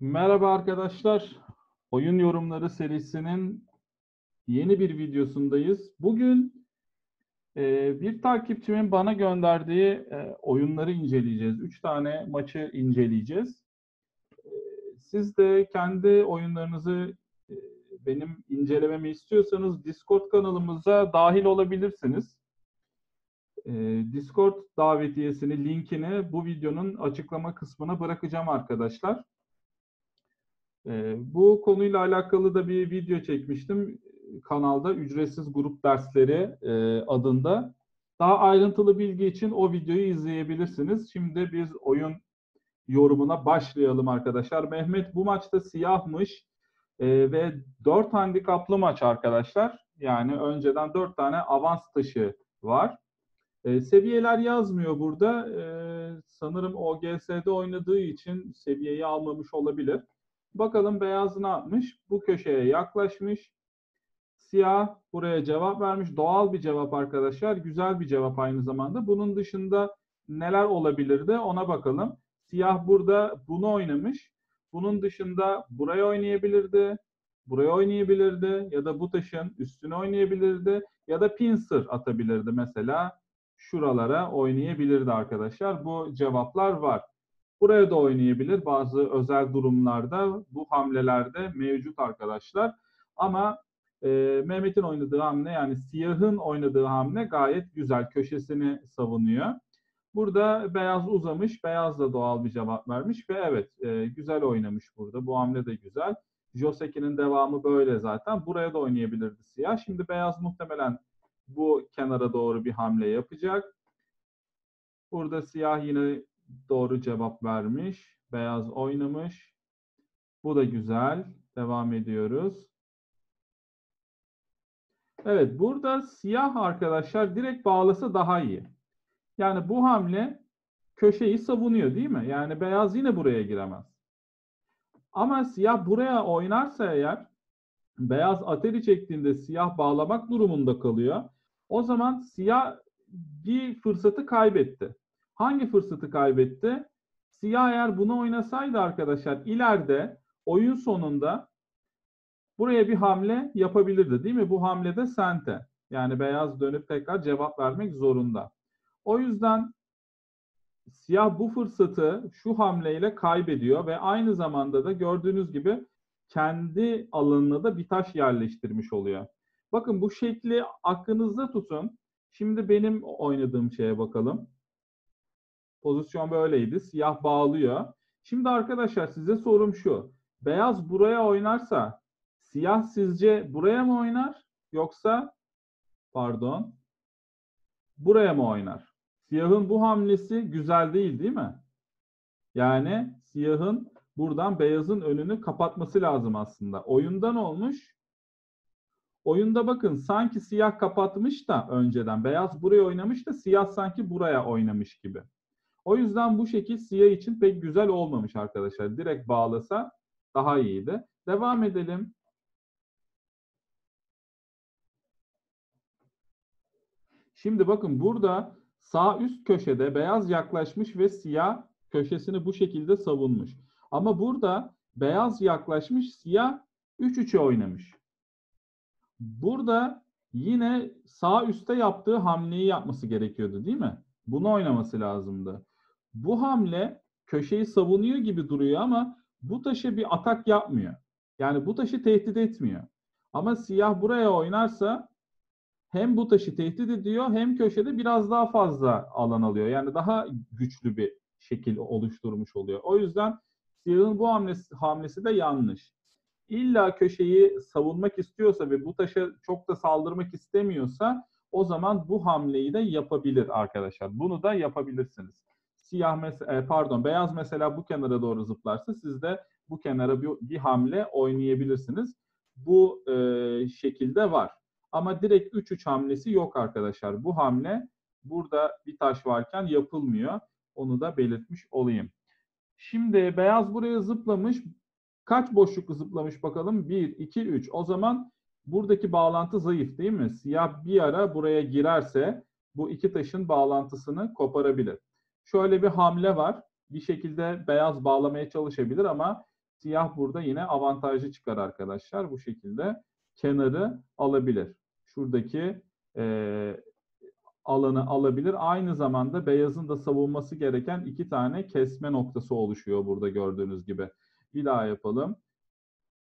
Merhaba arkadaşlar. Oyun yorumları serisinin yeni bir videosundayız. Bugün e, bir takipçimin bana gönderdiği e, oyunları inceleyeceğiz. Üç tane maçı inceleyeceğiz. E, siz de kendi oyunlarınızı e, benim incelememi istiyorsanız Discord kanalımıza dahil olabilirsiniz. E, Discord davetiyesini, linkini bu videonun açıklama kısmına bırakacağım arkadaşlar. Ee, bu konuyla alakalı da bir video çekmiştim kanalda ücretsiz grup dersleri e, adında. Daha ayrıntılı bilgi için o videoyu izleyebilirsiniz. Şimdi biz oyun yorumuna başlayalım arkadaşlar. Mehmet bu maçta siyahmış e, ve 4 handikaplı maç arkadaşlar. Yani önceden 4 tane avans taşı var. E, seviyeler yazmıyor burada. E, sanırım OGS'de oynadığı için seviyeyi almamış olabilir. Bakalım beyaz ne yapmış? Bu köşeye yaklaşmış. Siyah buraya cevap vermiş. Doğal bir cevap arkadaşlar. Güzel bir cevap aynı zamanda. Bunun dışında neler olabilirdi ona bakalım. Siyah burada bunu oynamış. Bunun dışında buraya oynayabilirdi. Buraya oynayabilirdi. Ya da bu taşın üstüne oynayabilirdi. Ya da pincer atabilirdi mesela. Şuralara oynayabilirdi arkadaşlar. Bu cevaplar var. Buraya da oynayabilir bazı özel durumlarda bu hamlelerde mevcut arkadaşlar. Ama e, Mehmet'in oynadığı hamle yani siyahın oynadığı hamle gayet güzel köşesini savunuyor. Burada beyaz uzamış, beyaz da doğal bir cevap vermiş ve evet e, güzel oynamış burada. Bu hamle de güzel. Joseki'nin devamı böyle zaten. Buraya da oynayabilirdi siyah. Şimdi beyaz muhtemelen bu kenara doğru bir hamle yapacak. Burada siyah yine doğru cevap vermiş. Beyaz oynamış. Bu da güzel. Devam ediyoruz. Evet burada siyah arkadaşlar direkt bağlasa daha iyi. Yani bu hamle köşeyi savunuyor değil mi? Yani beyaz yine buraya giremez. Ama siyah buraya oynarsa eğer beyaz ateri çektiğinde siyah bağlamak durumunda kalıyor. O zaman siyah bir fırsatı kaybetti. Hangi fırsatı kaybetti? Siyah eğer bunu oynasaydı arkadaşlar ileride oyun sonunda buraya bir hamle yapabilirdi değil mi? Bu hamlede sente. Yani beyaz dönüp tekrar cevap vermek zorunda. O yüzden siyah bu fırsatı şu hamleyle kaybediyor ve aynı zamanda da gördüğünüz gibi kendi alanına da bir taş yerleştirmiş oluyor. Bakın bu şekli aklınızda tutun. Şimdi benim oynadığım şeye bakalım. Pozisyon böyleydi. Siyah bağlıyor. Şimdi arkadaşlar size sorum şu. Beyaz buraya oynarsa siyah sizce buraya mı oynar yoksa pardon buraya mı oynar? Siyahın bu hamlesi güzel değil değil mi? Yani siyahın buradan beyazın önünü kapatması lazım aslında. Oyundan olmuş. Oyunda bakın sanki siyah kapatmış da önceden beyaz buraya oynamış da siyah sanki buraya oynamış gibi. O yüzden bu şekil siyah için pek güzel olmamış arkadaşlar. Direkt bağlasa daha iyiydi. Devam edelim. Şimdi bakın burada sağ üst köşede beyaz yaklaşmış ve siyah köşesini bu şekilde savunmuş. Ama burada beyaz yaklaşmış, siyah 3-3'e oynamış. Burada yine sağ üstte yaptığı hamleyi yapması gerekiyordu değil mi? Bunu oynaması lazımdı. Bu hamle köşeyi savunuyor gibi duruyor ama bu taşı bir atak yapmıyor. Yani bu taşı tehdit etmiyor. Ama siyah buraya oynarsa hem bu taşı tehdit ediyor hem köşede biraz daha fazla alan alıyor. Yani daha güçlü bir şekil oluşturmuş oluyor. O yüzden siyahın bu hamlesi, hamlesi de yanlış. İlla köşeyi savunmak istiyorsa ve bu taşa çok da saldırmak istemiyorsa o zaman bu hamleyi de yapabilir arkadaşlar. Bunu da yapabilirsiniz siyah mes- e, pardon beyaz mesela bu kenara doğru zıplarsa siz de bu kenara bir, bir hamle oynayabilirsiniz. Bu e, şekilde var. Ama direkt 3-3 hamlesi yok arkadaşlar. Bu hamle burada bir taş varken yapılmıyor. Onu da belirtmiş olayım. Şimdi beyaz buraya zıplamış. Kaç boşluk zıplamış bakalım? 1, 2, 3. O zaman buradaki bağlantı zayıf değil mi? Siyah bir ara buraya girerse bu iki taşın bağlantısını koparabilir şöyle bir hamle var. Bir şekilde beyaz bağlamaya çalışabilir ama Siyah burada yine avantajlı çıkar arkadaşlar. Bu şekilde kenarı alabilir. Şuradaki e, alanı alabilir. Aynı zamanda beyazın da savunması gereken iki tane kesme noktası oluşuyor burada gördüğünüz gibi. Bir daha yapalım.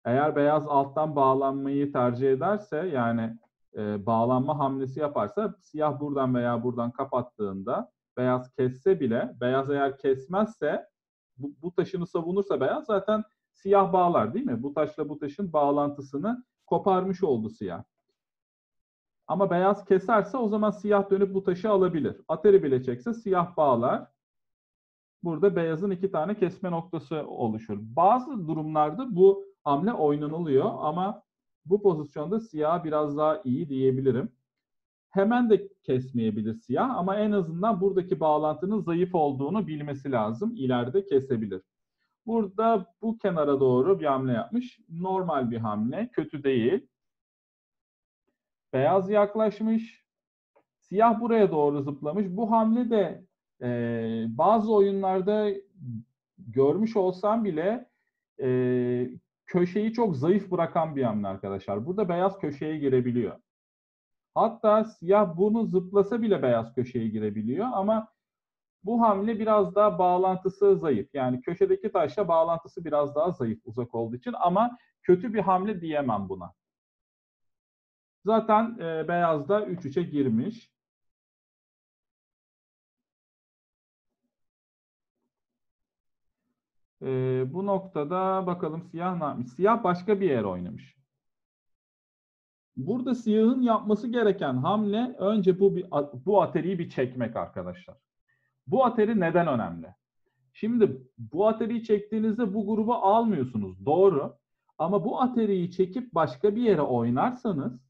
Eğer beyaz alttan bağlanmayı tercih ederse yani e, bağlanma hamlesi yaparsa siyah buradan veya buradan kapattığında beyaz kesse bile beyaz eğer kesmezse bu, bu taşını savunursa beyaz zaten siyah bağlar değil mi? Bu taşla bu taşın bağlantısını koparmış oldu siyah. Ama beyaz keserse o zaman siyah dönüp bu taşı alabilir. Ateri bile çekse siyah bağlar. Burada beyazın iki tane kesme noktası oluşur. Bazı durumlarda bu hamle oynanılıyor ama bu pozisyonda siyah biraz daha iyi diyebilirim. Hemen de kesmeyebilir siyah ama en azından buradaki bağlantının zayıf olduğunu bilmesi lazım. İleride kesebilir. Burada bu kenara doğru bir hamle yapmış. Normal bir hamle, kötü değil. Beyaz yaklaşmış. Siyah buraya doğru zıplamış. Bu hamle de e, bazı oyunlarda görmüş olsam bile e, köşeyi çok zayıf bırakan bir hamle arkadaşlar. Burada beyaz köşeye girebiliyor. Hatta siyah bunu zıplasa bile beyaz köşeye girebiliyor ama bu hamle biraz daha bağlantısı zayıf. Yani köşedeki taşla bağlantısı biraz daha zayıf uzak olduğu için ama kötü bir hamle diyemem buna. Zaten e, beyaz da 3-3'e girmiş. E, bu noktada bakalım siyah ne yapmış? Siyah başka bir yer oynamış. Burada siyahın yapması gereken hamle önce bu bu ateriyi bir çekmek arkadaşlar. Bu ateri neden önemli? Şimdi bu ateriyi çektiğinizde bu grubu almıyorsunuz. Doğru. Ama bu ateriyi çekip başka bir yere oynarsanız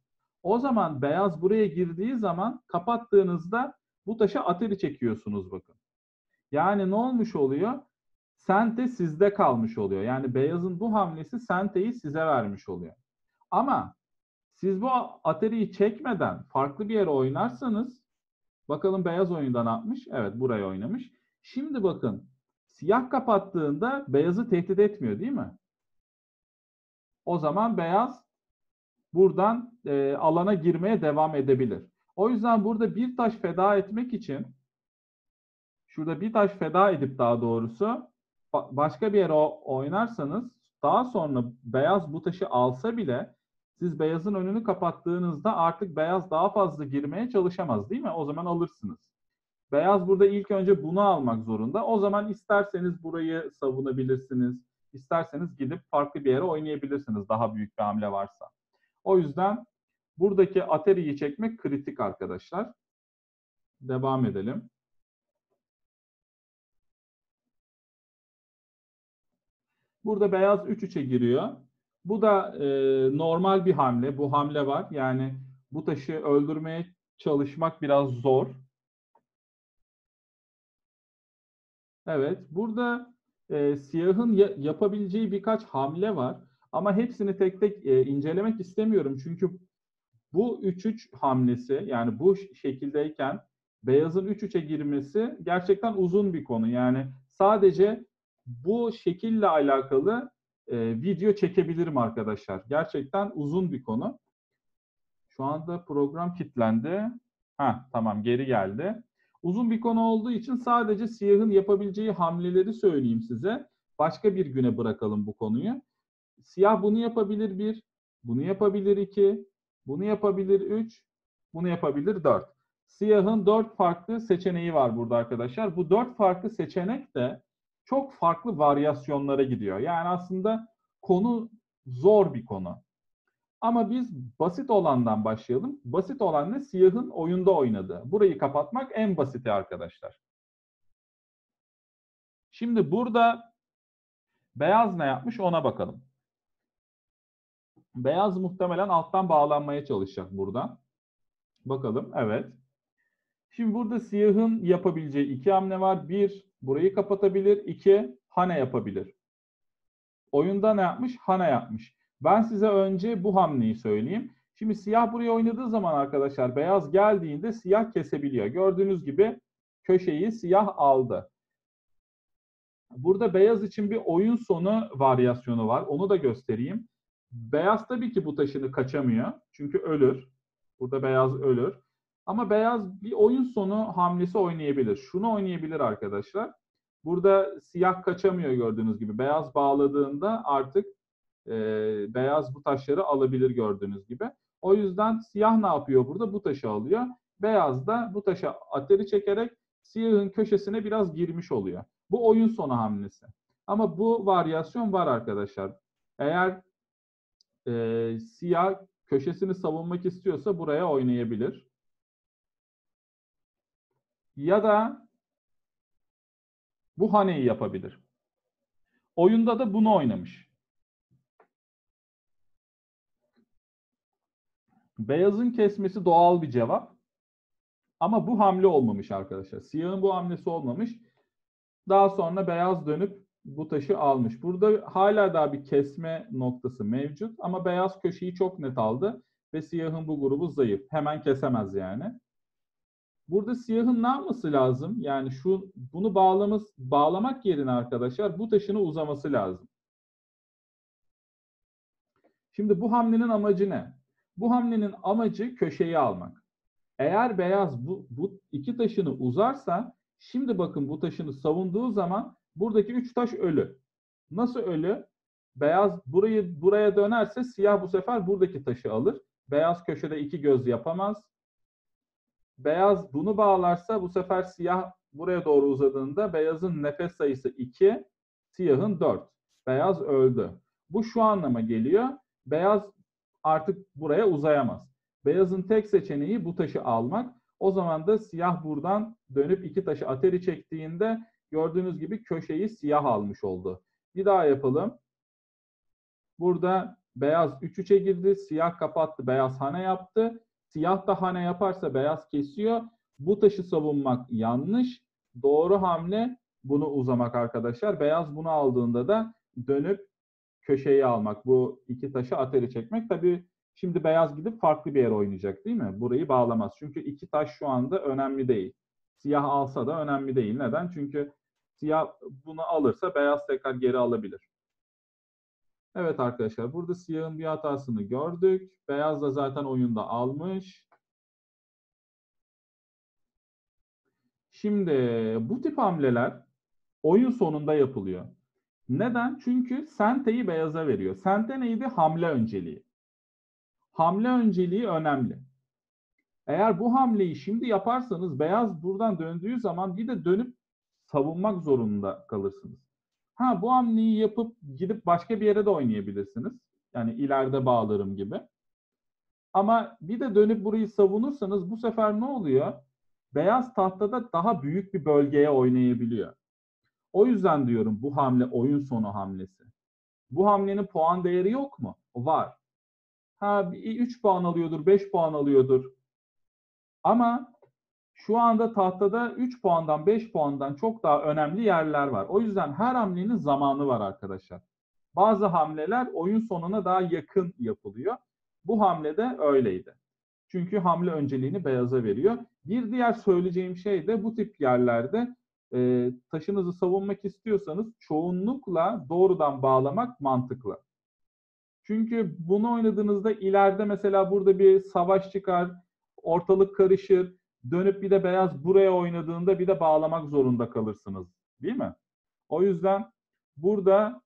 o zaman beyaz buraya girdiği zaman kapattığınızda bu taşa ateri çekiyorsunuz bakın. Yani ne olmuş oluyor? Sente sizde kalmış oluyor. Yani beyazın bu hamlesi senteyi size vermiş oluyor. Ama siz bu ateriyi çekmeden farklı bir yere oynarsanız bakalım beyaz oyundan atmış. Evet buraya oynamış. Şimdi bakın siyah kapattığında beyazı tehdit etmiyor değil mi? O zaman beyaz buradan e, alana girmeye devam edebilir. O yüzden burada bir taş feda etmek için şurada bir taş feda edip daha doğrusu başka bir yere oynarsanız daha sonra beyaz bu taşı alsa bile siz beyazın önünü kapattığınızda artık beyaz daha fazla girmeye çalışamaz değil mi? O zaman alırsınız. Beyaz burada ilk önce bunu almak zorunda. O zaman isterseniz burayı savunabilirsiniz. İsterseniz gidip farklı bir yere oynayabilirsiniz daha büyük bir hamle varsa. O yüzden buradaki ateriyi çekmek kritik arkadaşlar. Devam edelim. Burada beyaz 3-3'e giriyor. Bu da e, normal bir hamle. Bu hamle var. Yani bu taşı öldürmeye çalışmak biraz zor. Evet. Burada e, siyahın ya, yapabileceği birkaç hamle var. Ama hepsini tek tek e, incelemek istemiyorum. Çünkü bu 3-3 hamlesi yani bu şekildeyken beyazın 3-3'e girmesi gerçekten uzun bir konu. Yani sadece bu şekille alakalı e, video çekebilirim arkadaşlar. Gerçekten uzun bir konu. Şu anda program kilitlendi. Ha tamam geri geldi. Uzun bir konu olduğu için sadece siyahın yapabileceği hamleleri söyleyeyim size. Başka bir güne bırakalım bu konuyu. Siyah bunu yapabilir bir, bunu yapabilir iki, bunu yapabilir üç, bunu yapabilir dört. Siyahın dört farklı seçeneği var burada arkadaşlar. Bu dört farklı seçenek de çok farklı varyasyonlara gidiyor. Yani aslında konu zor bir konu. Ama biz basit olandan başlayalım. Basit olan ne? Siyahın oyunda oynadığı. Burayı kapatmak en basiti arkadaşlar. Şimdi burada beyaz ne yapmış ona bakalım. Beyaz muhtemelen alttan bağlanmaya çalışacak buradan. Bakalım. Evet. Şimdi burada siyahın yapabileceği iki hamle var. Bir, burayı kapatabilir. İki, hane yapabilir. Oyunda ne yapmış? Hane yapmış. Ben size önce bu hamleyi söyleyeyim. Şimdi siyah buraya oynadığı zaman arkadaşlar beyaz geldiğinde siyah kesebiliyor. Gördüğünüz gibi köşeyi siyah aldı. Burada beyaz için bir oyun sonu varyasyonu var. Onu da göstereyim. Beyaz tabii ki bu taşını kaçamıyor. Çünkü ölür. Burada beyaz ölür. Ama beyaz bir oyun sonu hamlesi oynayabilir. Şunu oynayabilir arkadaşlar. Burada siyah kaçamıyor gördüğünüz gibi. Beyaz bağladığında artık e, beyaz bu taşları alabilir gördüğünüz gibi. O yüzden siyah ne yapıyor burada? Bu taşı alıyor. Beyaz da bu taşa ateri çekerek siyahın köşesine biraz girmiş oluyor. Bu oyun sonu hamlesi. Ama bu varyasyon var arkadaşlar. Eğer e, siyah köşesini savunmak istiyorsa buraya oynayabilir. Ya da bu haneyi yapabilir. Oyunda da bunu oynamış. Beyazın kesmesi doğal bir cevap. Ama bu hamle olmamış arkadaşlar. Siyahın bu hamlesi olmamış. Daha sonra beyaz dönüp bu taşı almış. Burada hala daha bir kesme noktası mevcut ama beyaz köşeyi çok net aldı ve siyahın bu grubu zayıf. Hemen kesemez yani. Burada siyahın ne yapması lazım? Yani şu bunu bağlaması, bağlamak yerine arkadaşlar bu taşını uzaması lazım. Şimdi bu hamlenin amacı ne? Bu hamlenin amacı köşeyi almak. Eğer beyaz bu, bu iki taşını uzarsa şimdi bakın bu taşını savunduğu zaman buradaki üç taş ölü. Nasıl ölü? Beyaz burayı buraya dönerse siyah bu sefer buradaki taşı alır. Beyaz köşede iki göz yapamaz. Beyaz bunu bağlarsa bu sefer siyah buraya doğru uzadığında beyazın nefes sayısı 2, siyahın 4. Beyaz öldü. Bu şu anlama geliyor. Beyaz artık buraya uzayamaz. Beyazın tek seçeneği bu taşı almak. O zaman da siyah buradan dönüp iki taşı ateri çektiğinde gördüğünüz gibi köşeyi siyah almış oldu. Bir daha yapalım. Burada beyaz 3-3'e girdi. Siyah kapattı. Beyaz hane yaptı. Siyah da hane yaparsa beyaz kesiyor. Bu taşı savunmak yanlış. Doğru hamle bunu uzamak arkadaşlar. Beyaz bunu aldığında da dönüp köşeyi almak. Bu iki taşı ateri çekmek. Tabii şimdi beyaz gidip farklı bir yere oynayacak değil mi? Burayı bağlamaz. Çünkü iki taş şu anda önemli değil. Siyah alsa da önemli değil. Neden? Çünkü siyah bunu alırsa beyaz tekrar geri alabilir. Evet arkadaşlar burada siyahın bir hatasını gördük. Beyaz da zaten oyunda almış. Şimdi bu tip hamleler oyun sonunda yapılıyor. Neden? Çünkü senteyi beyaza veriyor. Sente neydi? Hamle önceliği. Hamle önceliği önemli. Eğer bu hamleyi şimdi yaparsanız beyaz buradan döndüğü zaman bir de dönüp savunmak zorunda kalırsınız. Ha bu hamleyi yapıp gidip başka bir yere de oynayabilirsiniz. Yani ileride bağlarım gibi. Ama bir de dönüp burayı savunursanız bu sefer ne oluyor? Beyaz tahtada daha büyük bir bölgeye oynayabiliyor. O yüzden diyorum bu hamle oyun sonu hamlesi. Bu hamlenin puan değeri yok mu? Var. Ha 3 puan alıyordur, 5 puan alıyordur. Ama şu anda tahtada 3 puandan 5 puandan çok daha önemli yerler var. O yüzden her hamlenin zamanı var arkadaşlar. Bazı hamleler oyun sonuna daha yakın yapılıyor. Bu hamle de öyleydi. Çünkü hamle önceliğini beyaza veriyor. Bir diğer söyleyeceğim şey de bu tip yerlerde e, taşınızı savunmak istiyorsanız çoğunlukla doğrudan bağlamak mantıklı. Çünkü bunu oynadığınızda ileride mesela burada bir savaş çıkar, ortalık karışır, dönüp bir de beyaz buraya oynadığında bir de bağlamak zorunda kalırsınız. Değil mi? O yüzden burada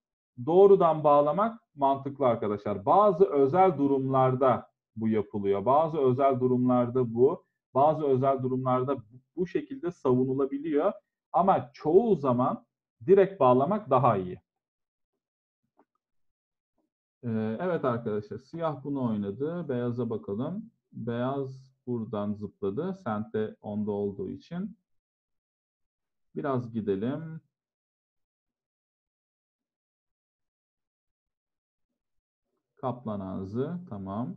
doğrudan bağlamak mantıklı arkadaşlar. Bazı özel durumlarda bu yapılıyor. Bazı özel durumlarda bu, bazı özel durumlarda bu şekilde savunulabiliyor. Ama çoğu zaman direkt bağlamak daha iyi. Ee, evet arkadaşlar siyah bunu oynadı. Beyaza bakalım. Beyaz buradan zıpladı. Sente onda olduğu için. Biraz gidelim. Kaplan ağzı. Tamam.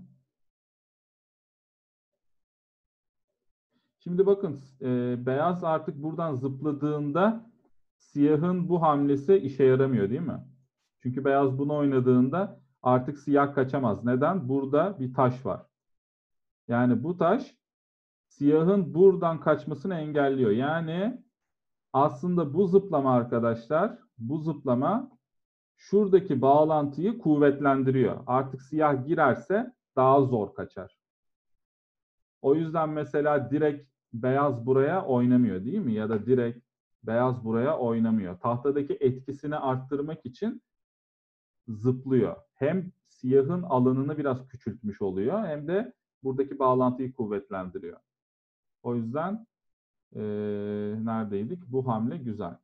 Şimdi bakın e, beyaz artık buradan zıpladığında siyahın bu hamlesi işe yaramıyor değil mi? Çünkü beyaz bunu oynadığında artık siyah kaçamaz. Neden? Burada bir taş var. Yani bu taş siyahın buradan kaçmasını engelliyor. Yani aslında bu zıplama arkadaşlar bu zıplama şuradaki bağlantıyı kuvvetlendiriyor. Artık siyah girerse daha zor kaçar. O yüzden mesela direkt beyaz buraya oynamıyor değil mi? Ya da direkt beyaz buraya oynamıyor. Tahtadaki etkisini arttırmak için zıplıyor. Hem siyahın alanını biraz küçültmüş oluyor hem de buradaki bağlantıyı kuvvetlendiriyor. O yüzden ee, neredeydik? Bu hamle güzel.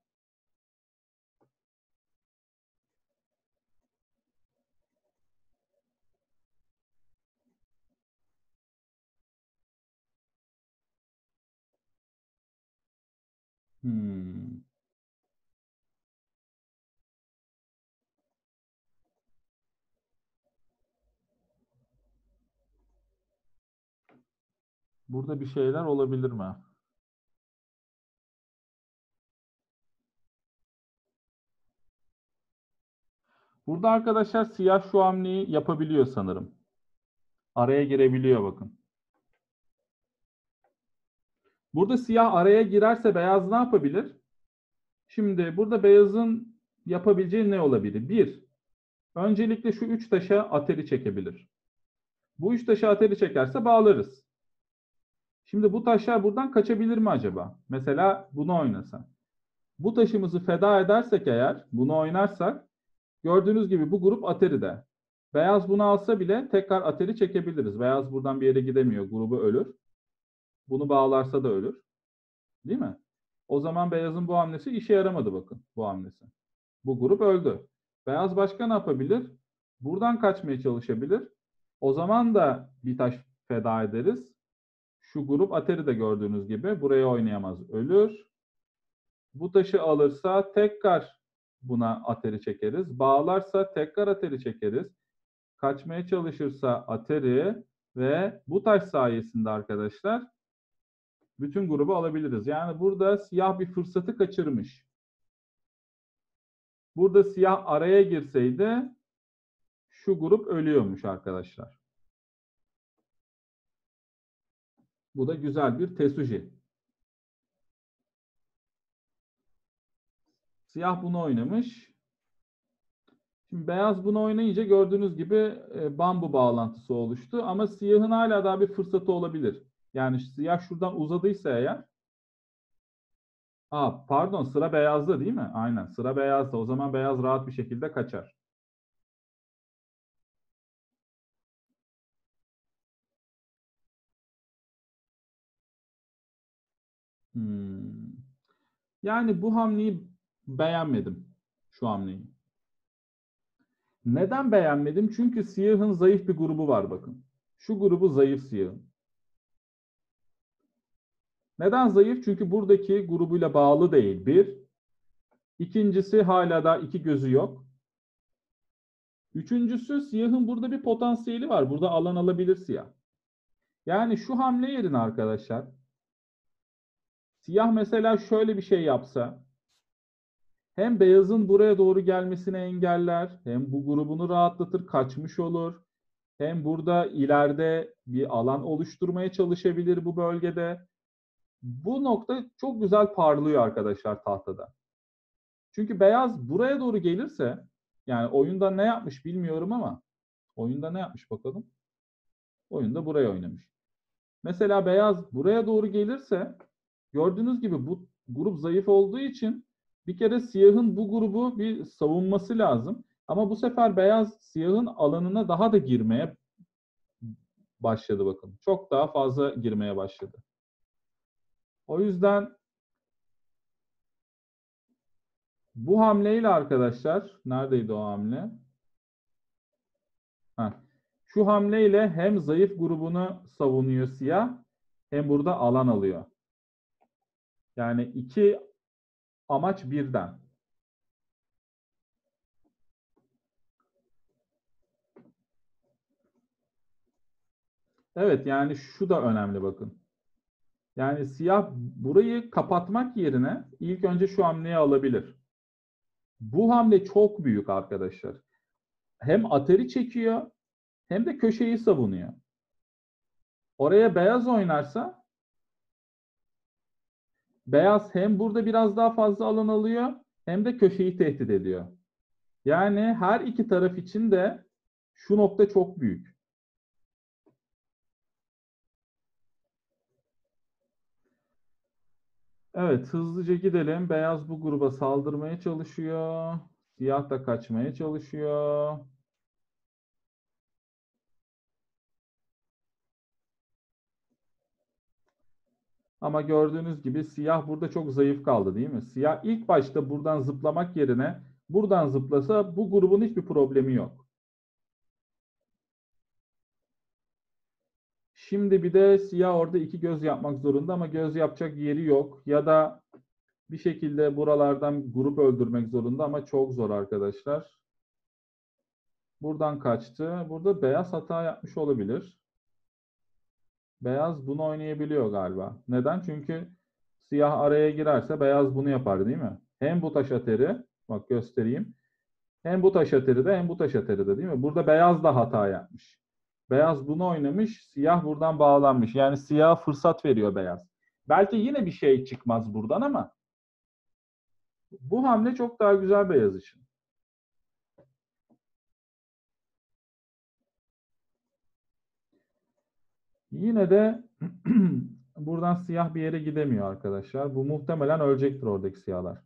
Hmm. Burada bir şeyler olabilir mi? Burada arkadaşlar siyah şu hamleyi yapabiliyor sanırım. Araya girebiliyor bakın. Burada siyah araya girerse beyaz ne yapabilir? Şimdi burada beyazın yapabileceği ne olabilir? Bir, öncelikle şu üç taşa ateri çekebilir. Bu üç taşa ateri çekerse bağlarız. Şimdi bu taşlar buradan kaçabilir mi acaba? Mesela bunu oynasa. Bu taşımızı feda edersek eğer, bunu oynarsak gördüğünüz gibi bu grup Atari'de. Beyaz bunu alsa bile tekrar Atari çekebiliriz. Beyaz buradan bir yere gidemiyor, grubu ölür. Bunu bağlarsa da ölür. Değil mi? O zaman beyazın bu hamlesi işe yaramadı bakın bu hamlesi. Bu grup öldü. Beyaz başka ne yapabilir? Buradan kaçmaya çalışabilir. O zaman da bir taş feda ederiz. Şu grup Atari de gördüğünüz gibi buraya oynayamaz. Ölür. Bu taşı alırsa tekrar buna Atari çekeriz. Bağlarsa tekrar Atari çekeriz. Kaçmaya çalışırsa Atari ve bu taş sayesinde arkadaşlar bütün grubu alabiliriz. Yani burada siyah bir fırsatı kaçırmış. Burada siyah araya girseydi şu grup ölüyormuş arkadaşlar. Bu da güzel bir tesuji. Siyah bunu oynamış. Şimdi beyaz bunu oynayınca gördüğünüz gibi e, bambu bağlantısı oluştu. Ama siyahın hala daha bir fırsatı olabilir. Yani siyah şuradan uzadıysa eğer Aa, pardon sıra beyazda değil mi? Aynen sıra beyazda. O zaman beyaz rahat bir şekilde kaçar. Hmm. Yani bu hamleyi beğenmedim. Şu hamleyi. Neden beğenmedim? Çünkü siyahın zayıf bir grubu var bakın. Şu grubu zayıf siyahın. Neden zayıf? Çünkü buradaki grubuyla bağlı değil. Bir. İkincisi hala da iki gözü yok. Üçüncüsü siyahın burada bir potansiyeli var. Burada alan alabilir siyah. Yani şu hamle yerine arkadaşlar siyah mesela şöyle bir şey yapsa hem beyazın buraya doğru gelmesini engeller hem bu grubunu rahatlatır kaçmış olur. Hem burada ileride bir alan oluşturmaya çalışabilir bu bölgede. Bu nokta çok güzel parlıyor arkadaşlar tahtada. Çünkü beyaz buraya doğru gelirse yani oyunda ne yapmış bilmiyorum ama oyunda ne yapmış bakalım. Oyunda buraya oynamış. Mesela beyaz buraya doğru gelirse gördüğünüz gibi bu grup zayıf olduğu için bir kere siyahın bu grubu bir savunması lazım. Ama bu sefer beyaz siyahın alanına daha da girmeye başladı bakın. Çok daha fazla girmeye başladı. O yüzden bu hamleyle arkadaşlar, neredeydi o hamle? Heh. Şu hamleyle hem zayıf grubunu savunuyor siyah, hem burada alan alıyor. Yani iki amaç birden. Evet yani şu da önemli bakın. Yani siyah burayı kapatmak yerine ilk önce şu hamleyi alabilir. Bu hamle çok büyük arkadaşlar. Hem ateri çekiyor hem de köşeyi savunuyor. Oraya beyaz oynarsa beyaz hem burada biraz daha fazla alan alıyor hem de köşeyi tehdit ediyor. Yani her iki taraf için de şu nokta çok büyük. Evet, hızlıca gidelim. Beyaz bu gruba saldırmaya çalışıyor. Siyah da kaçmaya çalışıyor. Ama gördüğünüz gibi siyah burada çok zayıf kaldı değil mi? Siyah ilk başta buradan zıplamak yerine buradan zıplasa bu grubun hiçbir problemi yok. Şimdi bir de siyah orada iki göz yapmak zorunda ama göz yapacak yeri yok. Ya da bir şekilde buralardan grup öldürmek zorunda ama çok zor arkadaşlar. Buradan kaçtı. Burada beyaz hata yapmış olabilir. Beyaz bunu oynayabiliyor galiba. Neden? Çünkü siyah araya girerse beyaz bunu yapar değil mi? Hem bu taş ateri, bak göstereyim. Hem bu taş ateri de hem bu taş ateri de değil mi? Burada beyaz da hata yapmış. Beyaz bunu oynamış, siyah buradan bağlanmış. Yani siyah fırsat veriyor beyaz. Belki yine bir şey çıkmaz buradan ama bu hamle çok daha güzel beyaz için. Yine de buradan siyah bir yere gidemiyor arkadaşlar. Bu muhtemelen ölecektir oradaki siyahlar.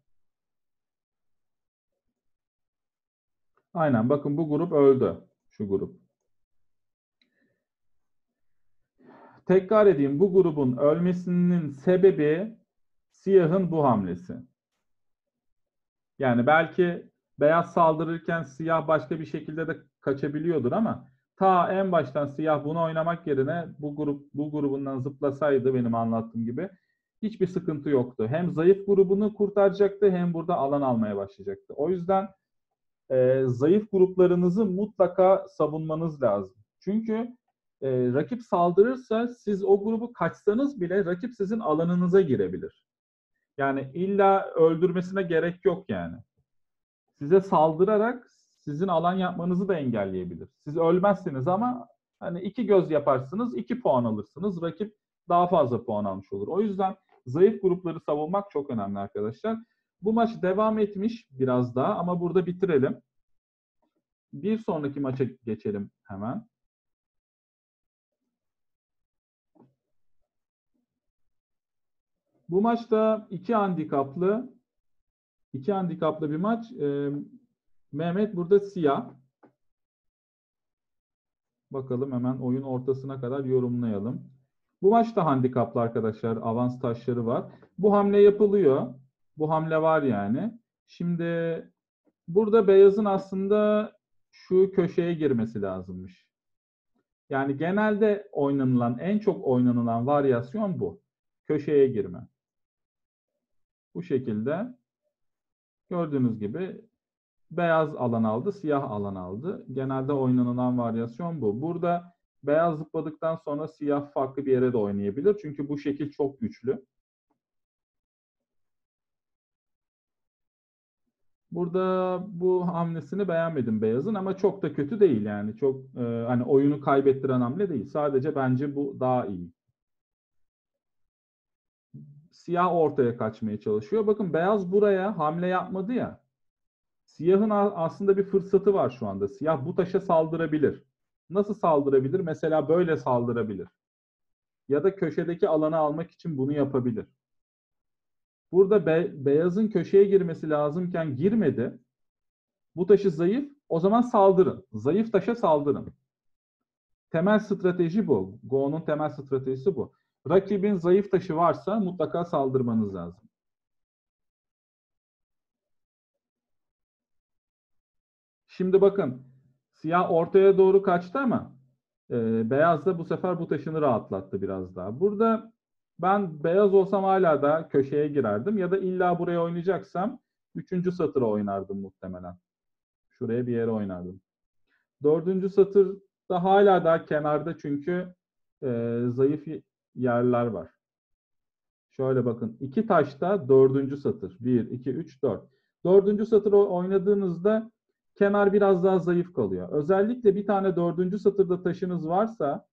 Aynen bakın bu grup öldü. Şu grup. Tekrar edeyim bu grubun ölmesinin sebebi siyahın bu hamlesi. Yani belki beyaz saldırırken siyah başka bir şekilde de kaçabiliyordur ama ta en baştan siyah bunu oynamak yerine bu grup bu grubundan zıplasaydı benim anlattığım gibi hiçbir sıkıntı yoktu. Hem zayıf grubunu kurtaracaktı hem burada alan almaya başlayacaktı. O yüzden e, zayıf gruplarınızı mutlaka savunmanız lazım. Çünkü e, rakip saldırırsa siz o grubu kaçsanız bile rakip sizin alanınıza girebilir. Yani illa öldürmesine gerek yok yani. Size saldırarak sizin alan yapmanızı da engelleyebilir. Siz ölmezsiniz ama hani iki göz yaparsınız, iki puan alırsınız. Rakip daha fazla puan almış olur. O yüzden zayıf grupları savunmak çok önemli arkadaşlar. Bu maç devam etmiş biraz daha ama burada bitirelim. Bir sonraki maça geçelim hemen. Bu maçta iki handikaplı iki handikaplı bir maç. Mehmet burada siyah. Bakalım hemen oyun ortasına kadar yorumlayalım. Bu maçta handikaplı arkadaşlar. Avans taşları var. Bu hamle yapılıyor. Bu hamle var yani. Şimdi burada beyazın aslında şu köşeye girmesi lazımmış. Yani genelde oynanılan, en çok oynanılan varyasyon bu. Köşeye girme. Bu şekilde gördüğünüz gibi beyaz alan aldı, siyah alan aldı. Genelde oynanılan varyasyon bu. Burada beyaz zıpladıktan sonra siyah farklı bir yere de oynayabilir. Çünkü bu şekil çok güçlü. Burada bu hamlesini beğenmedim beyazın ama çok da kötü değil yani. Çok e, hani oyunu kaybettiren hamle değil. Sadece bence bu daha iyi. Siyah ortaya kaçmaya çalışıyor. Bakın beyaz buraya hamle yapmadı ya. Siyahın aslında bir fırsatı var şu anda. Siyah bu taşa saldırabilir. Nasıl saldırabilir? Mesela böyle saldırabilir. Ya da köşedeki alanı almak için bunu yapabilir. Burada be, beyazın köşeye girmesi lazımken girmedi. Bu taşı zayıf. O zaman saldırın. Zayıf taşa saldırın. Temel strateji bu. Go'nun temel stratejisi bu. Rakibin zayıf taşı varsa mutlaka saldırmanız lazım. Şimdi bakın siyah ortaya doğru kaçtı ama e, beyaz da bu sefer bu taşını rahatlattı biraz daha. Burada ben beyaz olsam hala da köşeye girerdim ya da illa buraya oynayacaksam üçüncü satıra oynardım muhtemelen. Şuraya bir yere oynardım. Dördüncü satır da hala daha kenarda çünkü e, zayıf yerler var. Şöyle bakın. iki taşta dördüncü satır. Bir, iki, üç, dört. Dördüncü satır oynadığınızda kenar biraz daha zayıf kalıyor. Özellikle bir tane dördüncü satırda taşınız varsa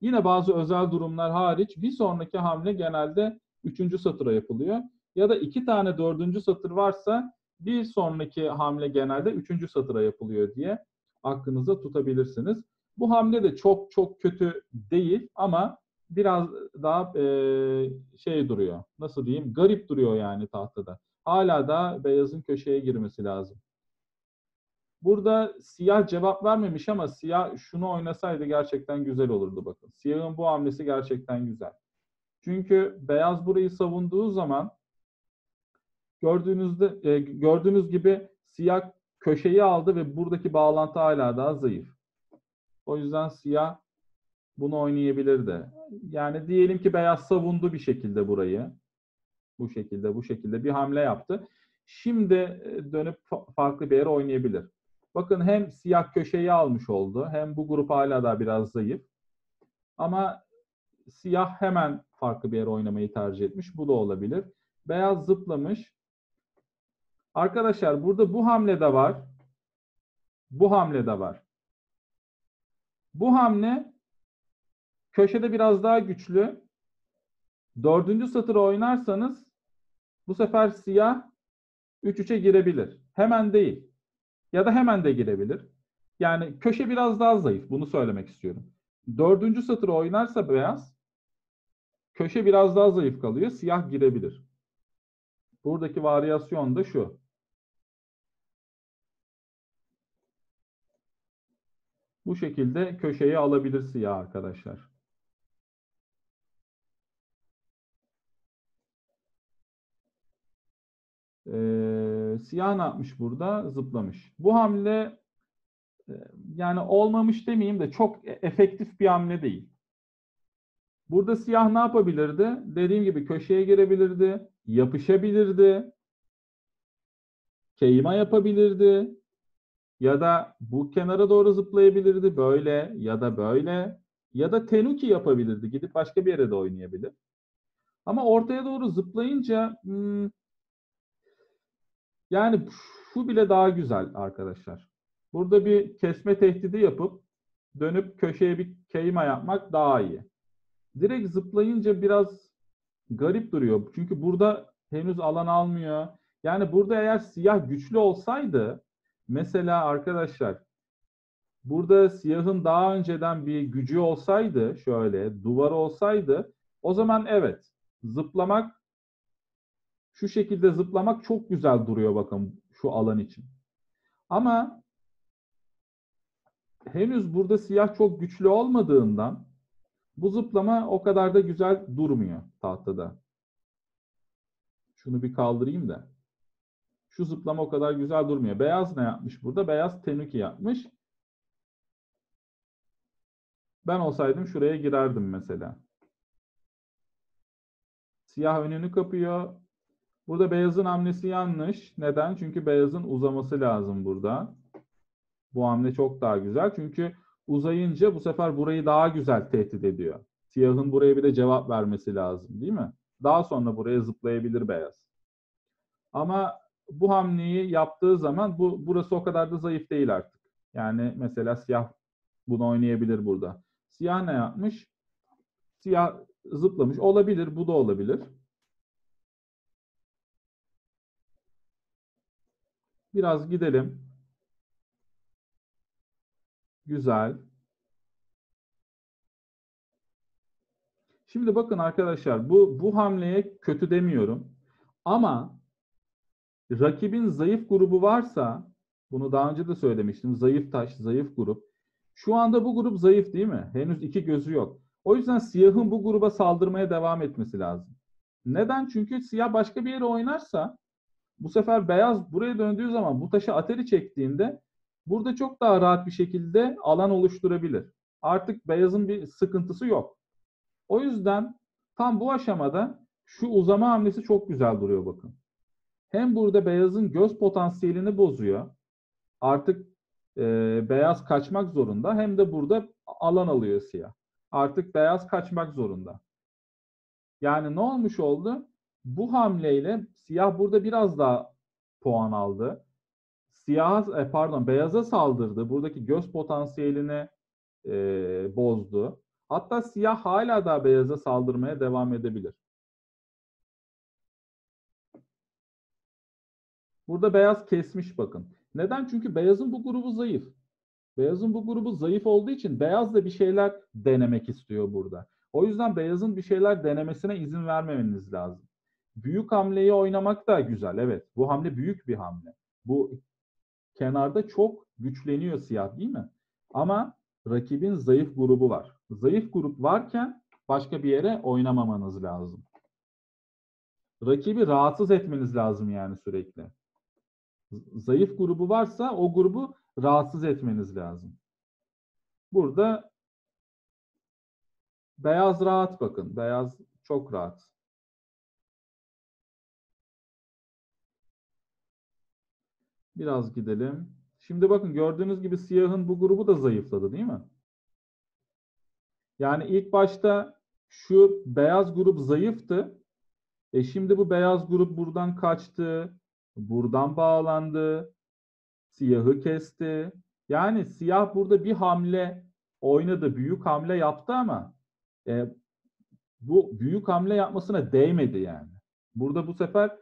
yine bazı özel durumlar hariç bir sonraki hamle genelde üçüncü satıra yapılıyor. Ya da iki tane dördüncü satır varsa Bir sonraki hamle genelde üçüncü satıra yapılıyor diye aklınızda tutabilirsiniz. Bu hamle de çok çok kötü değil ama biraz daha e, şey duruyor. Nasıl diyeyim? Garip duruyor yani tahtada. Hala da beyazın köşeye girmesi lazım. Burada siyah cevap vermemiş ama siyah şunu oynasaydı gerçekten güzel olurdu bakın. Siyahın bu hamlesi gerçekten güzel. Çünkü beyaz burayı savunduğu zaman gördüğünüzde e, gördüğünüz gibi siyah köşeyi aldı ve buradaki bağlantı hala daha zayıf. O yüzden siyah bunu oynayabilirdi. Yani diyelim ki beyaz savundu bir şekilde burayı. Bu şekilde, bu şekilde bir hamle yaptı. Şimdi e, dönüp farklı bir yere oynayabilir. Bakın hem siyah köşeyi almış oldu, hem bu grup hala da biraz zayıf. Ama siyah hemen farklı bir yere oynamayı tercih etmiş. Bu da olabilir. Beyaz zıplamış. Arkadaşlar burada bu hamle de var. Bu hamle de var. Bu hamle köşede biraz daha güçlü. Dördüncü satır oynarsanız bu sefer siyah 3-3'e girebilir. Hemen değil. Ya da hemen de girebilir. Yani köşe biraz daha zayıf. Bunu söylemek istiyorum. Dördüncü satır oynarsa beyaz köşe biraz daha zayıf kalıyor. Siyah girebilir. Buradaki varyasyon da şu. Bu şekilde köşeye alabilir siyah arkadaşlar. Ee, siyah ne yapmış burada? Zıplamış. Bu hamle e, yani olmamış demeyeyim de çok e, efektif bir hamle değil. Burada siyah ne yapabilirdi? Dediğim gibi köşeye girebilirdi, yapışabilirdi, keyma yapabilirdi, ya da bu kenara doğru zıplayabilirdi böyle ya da böyle ya da tenuki yapabilirdi. Gidip başka bir yere de oynayabilir. Ama ortaya doğru zıplayınca hmm, yani şu bile daha güzel arkadaşlar. Burada bir kesme tehdidi yapıp dönüp köşeye bir keyma yapmak daha iyi. Direkt zıplayınca biraz garip duruyor. Çünkü burada henüz alan almıyor. Yani burada eğer siyah güçlü olsaydı Mesela arkadaşlar burada siyahın daha önceden bir gücü olsaydı şöyle duvar olsaydı o zaman evet zıplamak şu şekilde zıplamak çok güzel duruyor bakın şu alan için. Ama henüz burada siyah çok güçlü olmadığından bu zıplama o kadar da güzel durmuyor tahtada. Şunu bir kaldırayım da. Şu zıplama o kadar güzel durmuyor. Beyaz ne yapmış burada? Beyaz tenuki yapmış. Ben olsaydım şuraya girerdim mesela. Siyah önünü kapıyor. Burada beyazın hamlesi yanlış. Neden? Çünkü beyazın uzaması lazım burada. Bu hamle çok daha güzel. Çünkü uzayınca bu sefer burayı daha güzel tehdit ediyor. Siyahın buraya bir de cevap vermesi lazım değil mi? Daha sonra buraya zıplayabilir beyaz. Ama bu hamleyi yaptığı zaman bu burası o kadar da zayıf değil artık. Yani mesela siyah bunu oynayabilir burada. Siyah ne yapmış? Siyah zıplamış. Olabilir. Bu da olabilir. Biraz gidelim. Güzel. Şimdi bakın arkadaşlar bu bu hamleye kötü demiyorum. Ama rakibin zayıf grubu varsa, bunu daha önce de söylemiştim, zayıf taş, zayıf grup. Şu anda bu grup zayıf değil mi? Henüz iki gözü yok. O yüzden siyahın bu gruba saldırmaya devam etmesi lazım. Neden? Çünkü siyah başka bir yere oynarsa bu sefer beyaz buraya döndüğü zaman bu taşı ateri çektiğinde burada çok daha rahat bir şekilde alan oluşturabilir. Artık beyazın bir sıkıntısı yok. O yüzden tam bu aşamada şu uzama hamlesi çok güzel duruyor bakın hem burada beyazın göz potansiyelini bozuyor. Artık e, beyaz kaçmak zorunda hem de burada alan alıyor siyah. Artık beyaz kaçmak zorunda. Yani ne olmuş oldu? Bu hamleyle siyah burada biraz daha puan aldı. Siyah, e, pardon beyaza saldırdı. Buradaki göz potansiyelini e, bozdu. Hatta siyah hala da beyaza saldırmaya devam edebilir. Burada beyaz kesmiş bakın. Neden? Çünkü beyazın bu grubu zayıf. Beyazın bu grubu zayıf olduğu için beyaz da bir şeyler denemek istiyor burada. O yüzden beyazın bir şeyler denemesine izin vermemeniz lazım. Büyük hamleyi oynamak da güzel. Evet. Bu hamle büyük bir hamle. Bu kenarda çok güçleniyor siyah değil mi? Ama rakibin zayıf grubu var. Zayıf grup varken başka bir yere oynamamanız lazım. Rakibi rahatsız etmeniz lazım yani sürekli. Zayıf grubu varsa o grubu rahatsız etmeniz lazım. Burada beyaz rahat bakın. Beyaz çok rahat. Biraz gidelim. Şimdi bakın gördüğünüz gibi siyahın bu grubu da zayıfladı değil mi? Yani ilk başta şu beyaz grup zayıftı. E şimdi bu beyaz grup buradan kaçtı. Buradan bağlandı. Siyahı kesti. Yani siyah burada bir hamle oynadı. Büyük hamle yaptı ama e, bu büyük hamle yapmasına değmedi yani. Burada bu sefer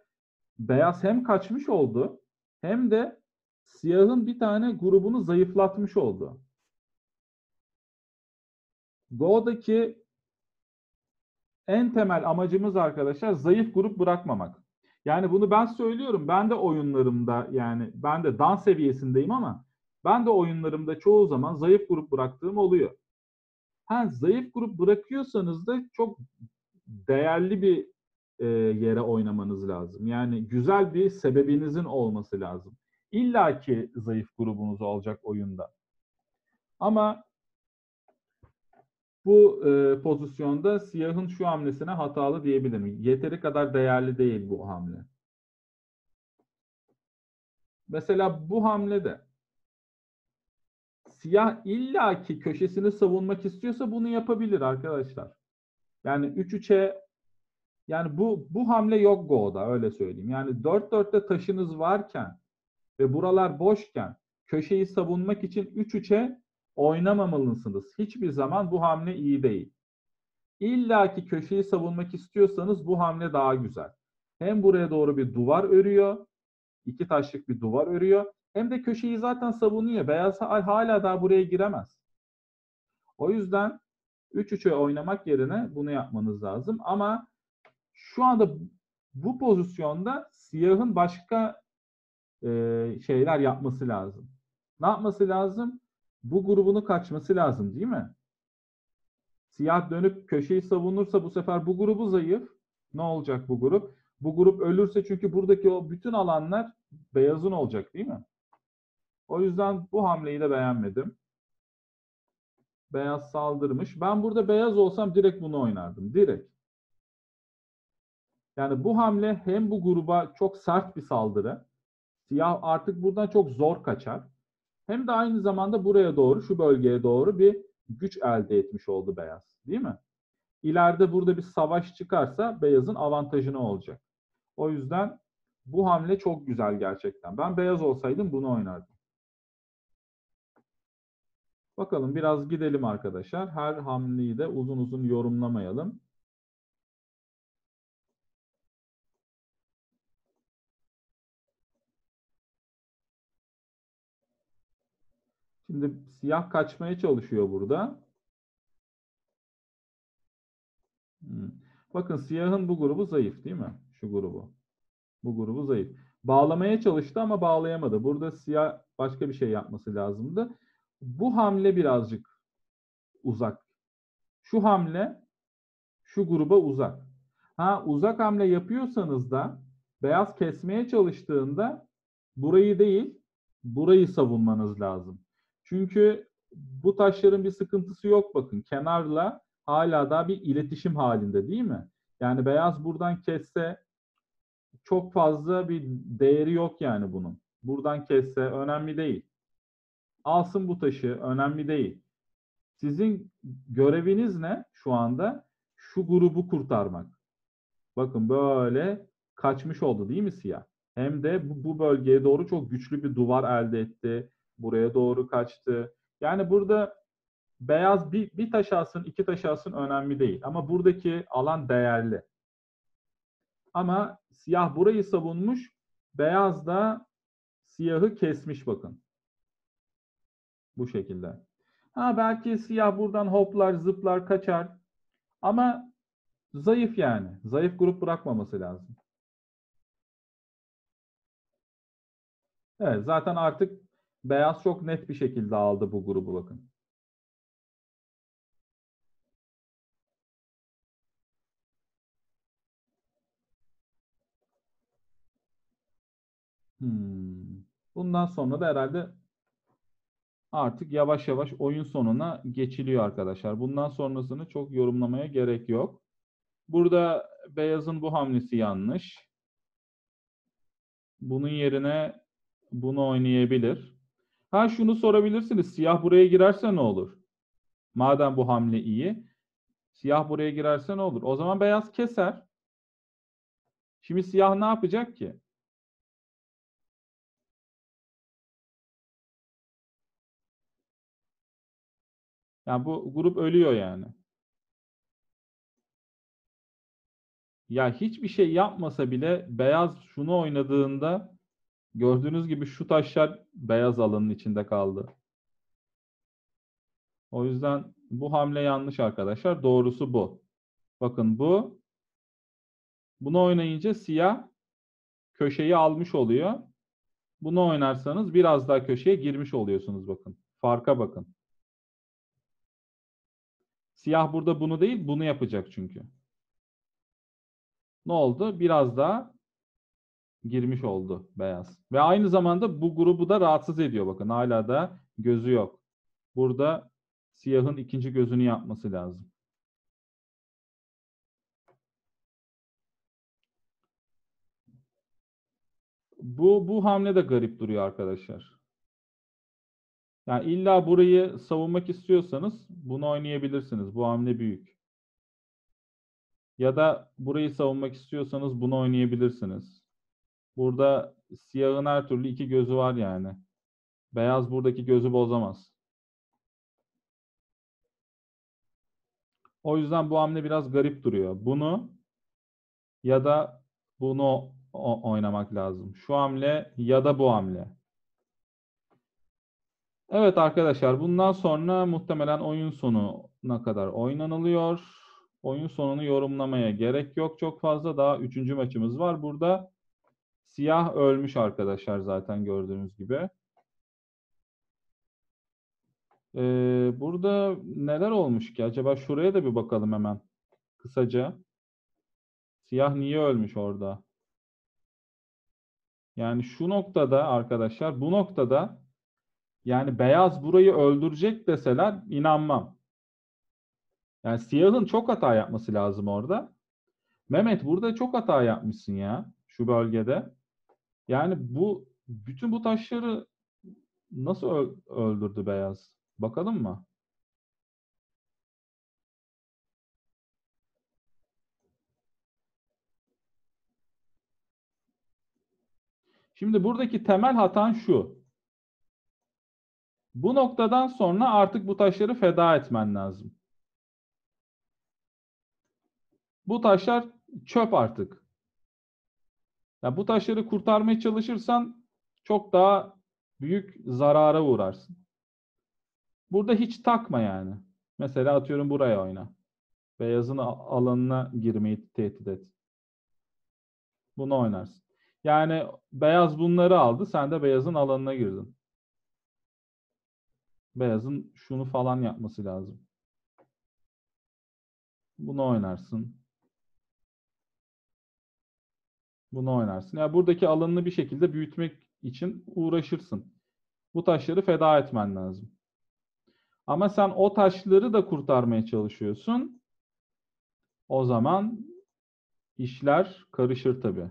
beyaz hem kaçmış oldu hem de siyahın bir tane grubunu zayıflatmış oldu. Go'daki en temel amacımız arkadaşlar zayıf grup bırakmamak. Yani bunu ben söylüyorum. Ben de oyunlarımda yani ben de dans seviyesindeyim ama ben de oyunlarımda çoğu zaman zayıf grup bıraktığım oluyor. Ha, zayıf grup bırakıyorsanız da çok değerli bir e, yere oynamanız lazım. Yani güzel bir sebebinizin olması lazım. İlla ki zayıf grubunuz olacak oyunda. Ama bu e, pozisyonda siyahın şu hamlesine hatalı diyebilirim. Yeteri kadar değerli değil bu hamle. Mesela bu hamlede siyah illaki köşesini savunmak istiyorsa bunu yapabilir arkadaşlar. Yani 3-3'e yani bu bu hamle yok Go'da öyle söyleyeyim. Yani 4-4'te taşınız varken ve buralar boşken köşeyi savunmak için 3-3'e oynamamalısınız. Hiçbir zaman bu hamle iyi değil. İlla ki köşeyi savunmak istiyorsanız bu hamle daha güzel. Hem buraya doğru bir duvar örüyor, iki taşlık bir duvar örüyor. Hem de köşeyi zaten savunuyor. Beyaz hala daha buraya giremez. O yüzden 3-3'e oynamak yerine bunu yapmanız lazım. Ama şu anda bu pozisyonda siyahın başka e, şeyler yapması lazım. Ne yapması lazım? Bu grubunu kaçması lazım değil mi? Siyah dönüp köşeyi savunursa bu sefer bu grubu zayıf. Ne olacak bu grup? Bu grup ölürse çünkü buradaki o bütün alanlar beyazın olacak değil mi? O yüzden bu hamleyi de beğenmedim. Beyaz saldırmış. Ben burada beyaz olsam direkt bunu oynardım. Direkt. Yani bu hamle hem bu gruba çok sert bir saldırı. Siyah artık buradan çok zor kaçar. Hem de aynı zamanda buraya doğru, şu bölgeye doğru bir güç elde etmiş oldu beyaz. Değil mi? İleride burada bir savaş çıkarsa beyazın avantajına olacak. O yüzden bu hamle çok güzel gerçekten. Ben beyaz olsaydım bunu oynardım. Bakalım biraz gidelim arkadaşlar. Her hamleyi de uzun uzun yorumlamayalım. Şimdi siyah kaçmaya çalışıyor burada. Hmm. Bakın siyahın bu grubu zayıf değil mi? Şu grubu. Bu grubu zayıf. Bağlamaya çalıştı ama bağlayamadı. Burada siyah başka bir şey yapması lazımdı. Bu hamle birazcık uzak. Şu hamle şu gruba uzak. Ha uzak hamle yapıyorsanız da beyaz kesmeye çalıştığında burayı değil burayı savunmanız lazım. Çünkü bu taşların bir sıkıntısı yok bakın. Kenarla hala da bir iletişim halinde değil mi? Yani beyaz buradan kesse çok fazla bir değeri yok yani bunun. Buradan kesse önemli değil. Alsın bu taşı önemli değil. Sizin göreviniz ne şu anda? Şu grubu kurtarmak. Bakın böyle kaçmış oldu değil mi siyah? Hem de bu, bu bölgeye doğru çok güçlü bir duvar elde etti buraya doğru kaçtı. Yani burada beyaz bir, bir taş alsın, iki taş alsın önemli değil. Ama buradaki alan değerli. Ama siyah burayı savunmuş, Beyaz da siyahı kesmiş bakın. Bu şekilde. Ha belki siyah buradan hoplar, zıplar, kaçar. Ama zayıf yani. Zayıf grup bırakmaması lazım. Evet zaten artık beyaz çok net bir şekilde aldı bu grubu bakın. Hmm. Bundan sonra da herhalde artık yavaş yavaş oyun sonuna geçiliyor arkadaşlar. Bundan sonrasını çok yorumlamaya gerek yok. Burada beyazın bu hamlesi yanlış. Bunun yerine bunu oynayabilir. Ha şunu sorabilirsiniz. Siyah buraya girerse ne olur? Madem bu hamle iyi. Siyah buraya girerse ne olur? O zaman beyaz keser. Şimdi siyah ne yapacak ki? Yani bu grup ölüyor yani. Ya hiçbir şey yapmasa bile beyaz şunu oynadığında gördüğünüz gibi şu taşlar beyaz alanın içinde kaldı. O yüzden bu hamle yanlış arkadaşlar. Doğrusu bu. Bakın bu. Bunu oynayınca siyah köşeyi almış oluyor. Bunu oynarsanız biraz daha köşeye girmiş oluyorsunuz bakın. Farka bakın. Siyah burada bunu değil, bunu yapacak çünkü. Ne oldu? Biraz daha girmiş oldu beyaz. Ve aynı zamanda bu grubu da rahatsız ediyor. Bakın hala da gözü yok. Burada siyahın ikinci gözünü yapması lazım. Bu, bu hamle de garip duruyor arkadaşlar. Yani illa burayı savunmak istiyorsanız bunu oynayabilirsiniz. Bu hamle büyük. Ya da burayı savunmak istiyorsanız bunu oynayabilirsiniz. Burada siyahın her türlü iki gözü var yani. Beyaz buradaki gözü bozamaz. O yüzden bu hamle biraz garip duruyor. Bunu ya da bunu oynamak lazım. Şu hamle ya da bu hamle. Evet arkadaşlar bundan sonra muhtemelen oyun sonuna kadar oynanılıyor. Oyun sonunu yorumlamaya gerek yok çok fazla. Daha üçüncü maçımız var. Burada siyah ölmüş arkadaşlar zaten gördüğünüz gibi. Ee, burada neler olmuş ki? Acaba şuraya da bir bakalım hemen. Kısaca. Siyah niye ölmüş orada? Yani şu noktada arkadaşlar bu noktada yani beyaz burayı öldürecek deseler inanmam. Yani siyahın çok hata yapması lazım orada. Mehmet burada çok hata yapmışsın ya şu bölgede. Yani bu bütün bu taşları nasıl öldürdü beyaz? Bakalım mı? Şimdi buradaki temel hatan şu. Bu noktadan sonra artık bu taşları feda etmen lazım. Bu taşlar çöp artık. Ya bu taşları kurtarmaya çalışırsan çok daha büyük zarara uğrarsın. Burada hiç takma yani. Mesela atıyorum buraya oyna. Beyazın alanına girmeyi tehdit et. Bunu oynarsın. Yani beyaz bunları aldı. Sen de beyazın alanına girdin. Beyazın şunu falan yapması lazım. Bunu oynarsın. Bunu oynarsın. Yani buradaki alanını bir şekilde büyütmek için uğraşırsın. Bu taşları feda etmen lazım. Ama sen o taşları da kurtarmaya çalışıyorsun. O zaman işler karışır tabii.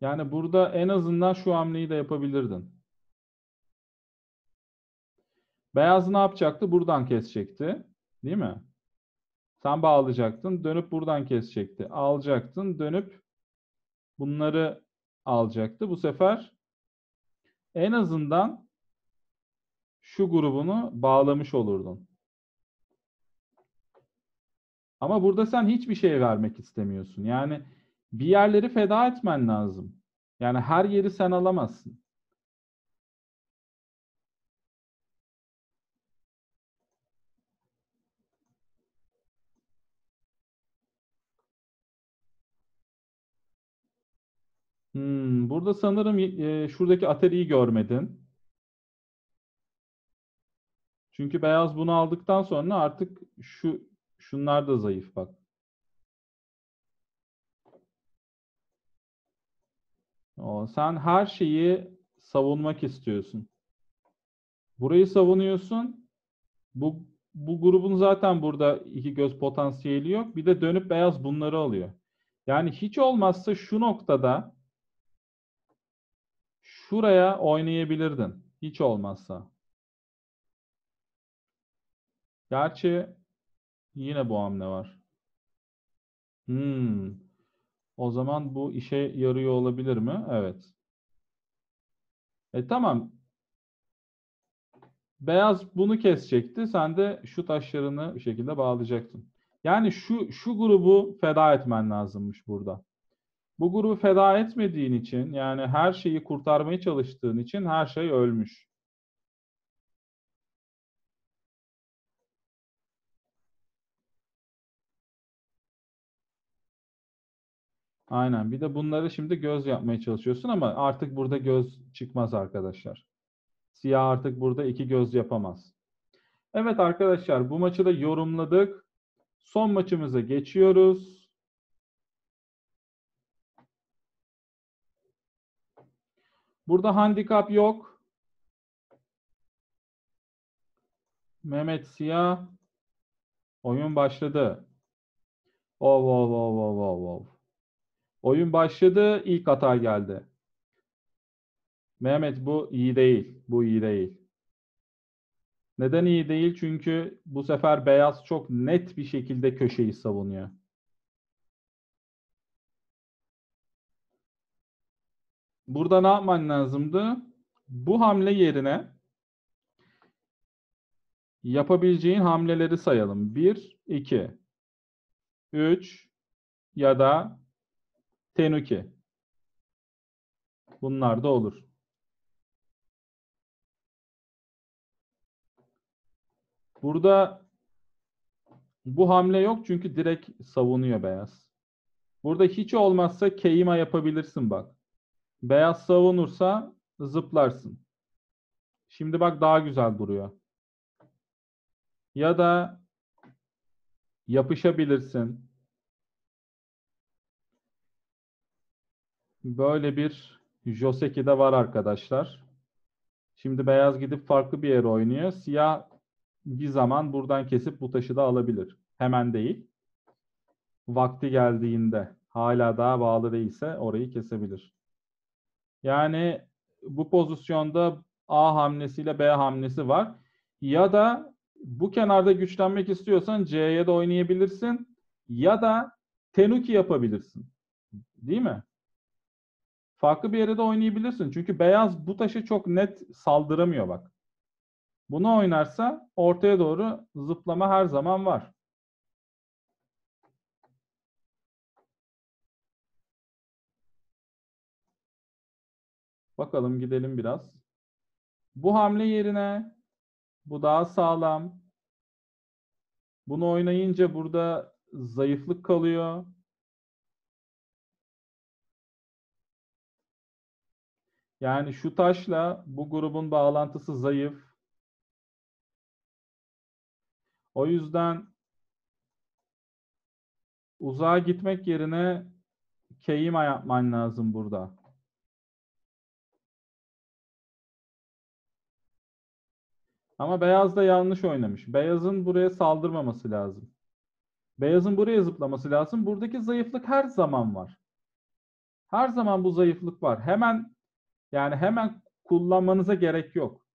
Yani burada en azından şu hamleyi de yapabilirdin. Beyaz ne yapacaktı? Buradan kesecekti. Değil mi? Sen bağlayacaktın. Dönüp buradan kesecekti. Alacaktın. Dönüp bunları alacaktı. Bu sefer en azından şu grubunu bağlamış olurdun. Ama burada sen hiçbir şey vermek istemiyorsun. Yani bir yerleri feda etmen lazım. Yani her yeri sen alamazsın. Hmm, burada sanırım e, şuradaki Atari'yi görmedin. Çünkü beyaz bunu aldıktan sonra artık şu şunlar da zayıf bak. O, sen her şeyi savunmak istiyorsun. Burayı savunuyorsun. Bu bu grubun zaten burada iki göz potansiyeli yok. Bir de dönüp beyaz bunları alıyor. Yani hiç olmazsa şu noktada şuraya oynayabilirdin. Hiç olmazsa. Gerçi yine bu hamle var. Hmm. O zaman bu işe yarıyor olabilir mi? Evet. E tamam. Beyaz bunu kesecekti. Sen de şu taşlarını bir şekilde bağlayacaktın. Yani şu şu grubu feda etmen lazımmış burada. Bu grubu feda etmediğin için yani her şeyi kurtarmaya çalıştığın için her şey ölmüş. Aynen. Bir de bunları şimdi göz yapmaya çalışıyorsun ama artık burada göz çıkmaz arkadaşlar. Siyah artık burada iki göz yapamaz. Evet arkadaşlar bu maçı da yorumladık. Son maçımıza geçiyoruz. Burada handikap yok. Mehmet Siyah. Oyun başladı. Oh, oh, oh, oh, oh, oh. Oyun başladı, ilk hata geldi. Mehmet bu iyi değil. Bu iyi değil. Neden iyi değil? Çünkü bu sefer beyaz çok net bir şekilde köşeyi savunuyor. Burada ne yapman lazımdı? Bu hamle yerine yapabileceğin hamleleri sayalım. 1, 2, 3 ya da tenuki. Bunlar da olur. Burada bu hamle yok çünkü direkt savunuyor beyaz. Burada hiç olmazsa keima yapabilirsin bak. Beyaz savunursa zıplarsın. Şimdi bak daha güzel duruyor. Ya da yapışabilirsin. Böyle bir Joseki de var arkadaşlar. Şimdi beyaz gidip farklı bir yere oynuyor. Siyah bir zaman buradan kesip bu taşı da alabilir. Hemen değil. Vakti geldiğinde hala daha bağlı değilse orayı kesebilir. Yani bu pozisyonda A hamlesiyle B hamlesi var. Ya da bu kenarda güçlenmek istiyorsan C'ye de oynayabilirsin. Ya da Tenuki yapabilirsin. Değil mi? Farklı bir yere de oynayabilirsin. Çünkü beyaz bu taşı çok net saldıramıyor bak. Bunu oynarsa ortaya doğru zıplama her zaman var. Bakalım gidelim biraz. Bu hamle yerine bu daha sağlam. Bunu oynayınca burada zayıflık kalıyor. Yani şu taşla bu grubun bağlantısı zayıf. O yüzden uzağa gitmek yerine keima yapman lazım burada. Ama beyaz da yanlış oynamış. Beyazın buraya saldırmaması lazım. Beyazın buraya zıplaması lazım. Buradaki zayıflık her zaman var. Her zaman bu zayıflık var. Hemen yani hemen kullanmanıza gerek yok.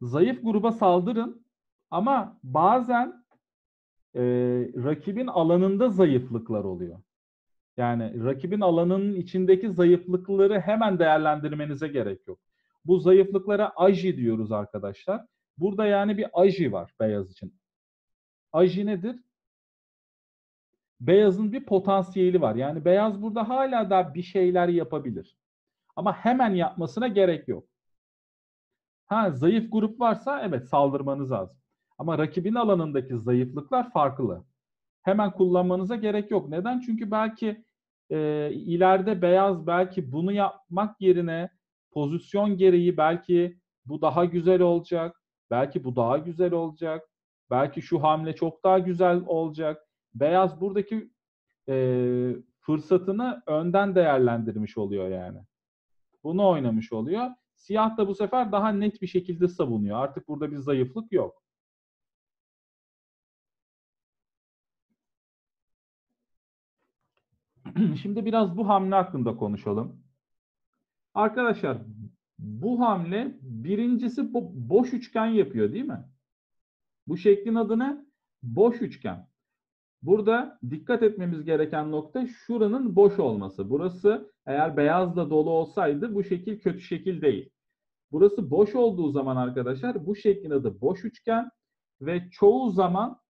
Zayıf gruba saldırın ama bazen e, rakibin alanında zayıflıklar oluyor. Yani rakibin alanının içindeki zayıflıkları hemen değerlendirmenize gerek yok. Bu zayıflıklara aji diyoruz arkadaşlar. Burada yani bir aji var beyaz için. Aji nedir? beyazın bir potansiyeli var. Yani beyaz burada hala da bir şeyler yapabilir. Ama hemen yapmasına gerek yok. Ha zayıf grup varsa evet saldırmanız lazım. Ama rakibin alanındaki zayıflıklar farklı. Hemen kullanmanıza gerek yok. Neden? Çünkü belki e, ileride beyaz belki bunu yapmak yerine pozisyon gereği belki bu daha güzel olacak. Belki bu daha güzel olacak. Belki şu hamle çok daha güzel olacak. Beyaz buradaki e, fırsatını önden değerlendirmiş oluyor yani. Bunu oynamış oluyor. Siyah da bu sefer daha net bir şekilde savunuyor. Artık burada bir zayıflık yok. Şimdi biraz bu hamle hakkında konuşalım. Arkadaşlar bu hamle birincisi bo boş üçgen yapıyor değil mi? Bu şeklin adı ne? Boş üçgen. Burada dikkat etmemiz gereken nokta şuranın boş olması. Burası eğer beyazla dolu olsaydı bu şekil kötü şekil değil. Burası boş olduğu zaman arkadaşlar bu şeklin adı boş üçgen ve çoğu zaman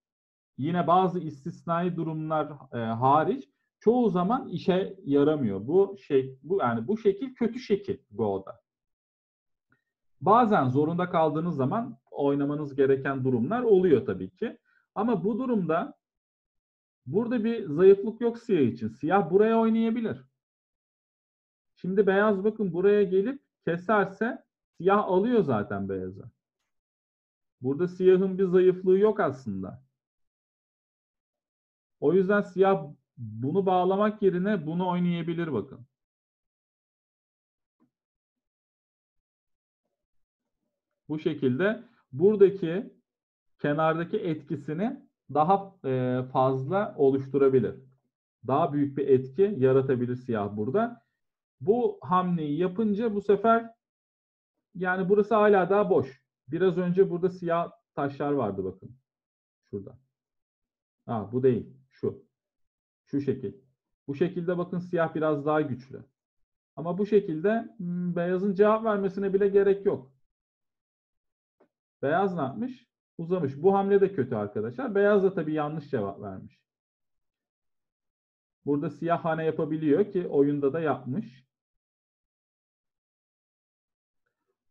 yine bazı istisnai durumlar e, hariç çoğu zaman işe yaramıyor. Bu şey bu yani bu şekil kötü şekil Go'da. Bazen zorunda kaldığınız zaman oynamanız gereken durumlar oluyor tabii ki. Ama bu durumda burada bir zayıflık yok siyah için. Siyah buraya oynayabilir. Şimdi beyaz bakın buraya gelip keserse siyah alıyor zaten beyazı. Burada siyahın bir zayıflığı yok aslında. O yüzden siyah bunu bağlamak yerine bunu oynayabilir bakın. Bu şekilde buradaki kenardaki etkisini daha e, fazla oluşturabilir. Daha büyük bir etki yaratabilir siyah burada. Bu hamleyi yapınca bu sefer yani burası hala daha boş. Biraz önce burada siyah taşlar vardı bakın. Şurada. Ha, bu değil. Şu. Şu şekil. Bu şekilde bakın siyah biraz daha güçlü. Ama bu şekilde hmm, beyazın cevap vermesine bile gerek yok. Beyaz ne yapmış? Uzamış. Bu hamle de kötü arkadaşlar. Beyaz da tabii yanlış cevap vermiş. Burada siyah hane yapabiliyor ki oyunda da yapmış.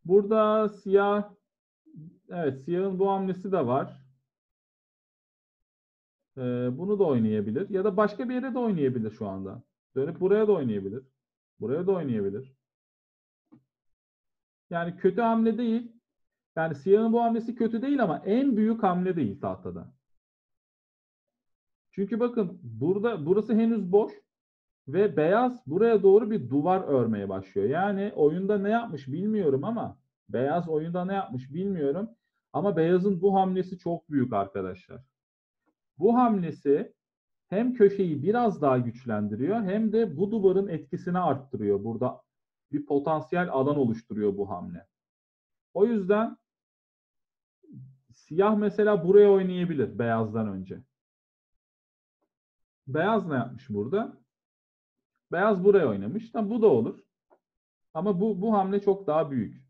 Burada siyah evet siyahın bu hamlesi de var. Ee, bunu da oynayabilir. Ya da başka bir yere de oynayabilir şu anda. Dönüp buraya da oynayabilir. Buraya da oynayabilir. Yani kötü hamle değil. Yani siyahın bu hamlesi kötü değil ama en büyük hamle değil tahtada. Çünkü bakın burada burası henüz boş ve beyaz buraya doğru bir duvar örmeye başlıyor. Yani oyunda ne yapmış bilmiyorum ama beyaz oyunda ne yapmış bilmiyorum. Ama beyazın bu hamlesi çok büyük arkadaşlar. Bu hamlesi hem köşeyi biraz daha güçlendiriyor hem de bu duvarın etkisini arttırıyor. Burada bir potansiyel alan oluşturuyor bu hamle. O yüzden siyah mesela buraya oynayabilir beyazdan önce. Beyaz ne yapmış burada? Beyaz buraya oynamış. Tam bu da olur. Ama bu bu hamle çok daha büyük.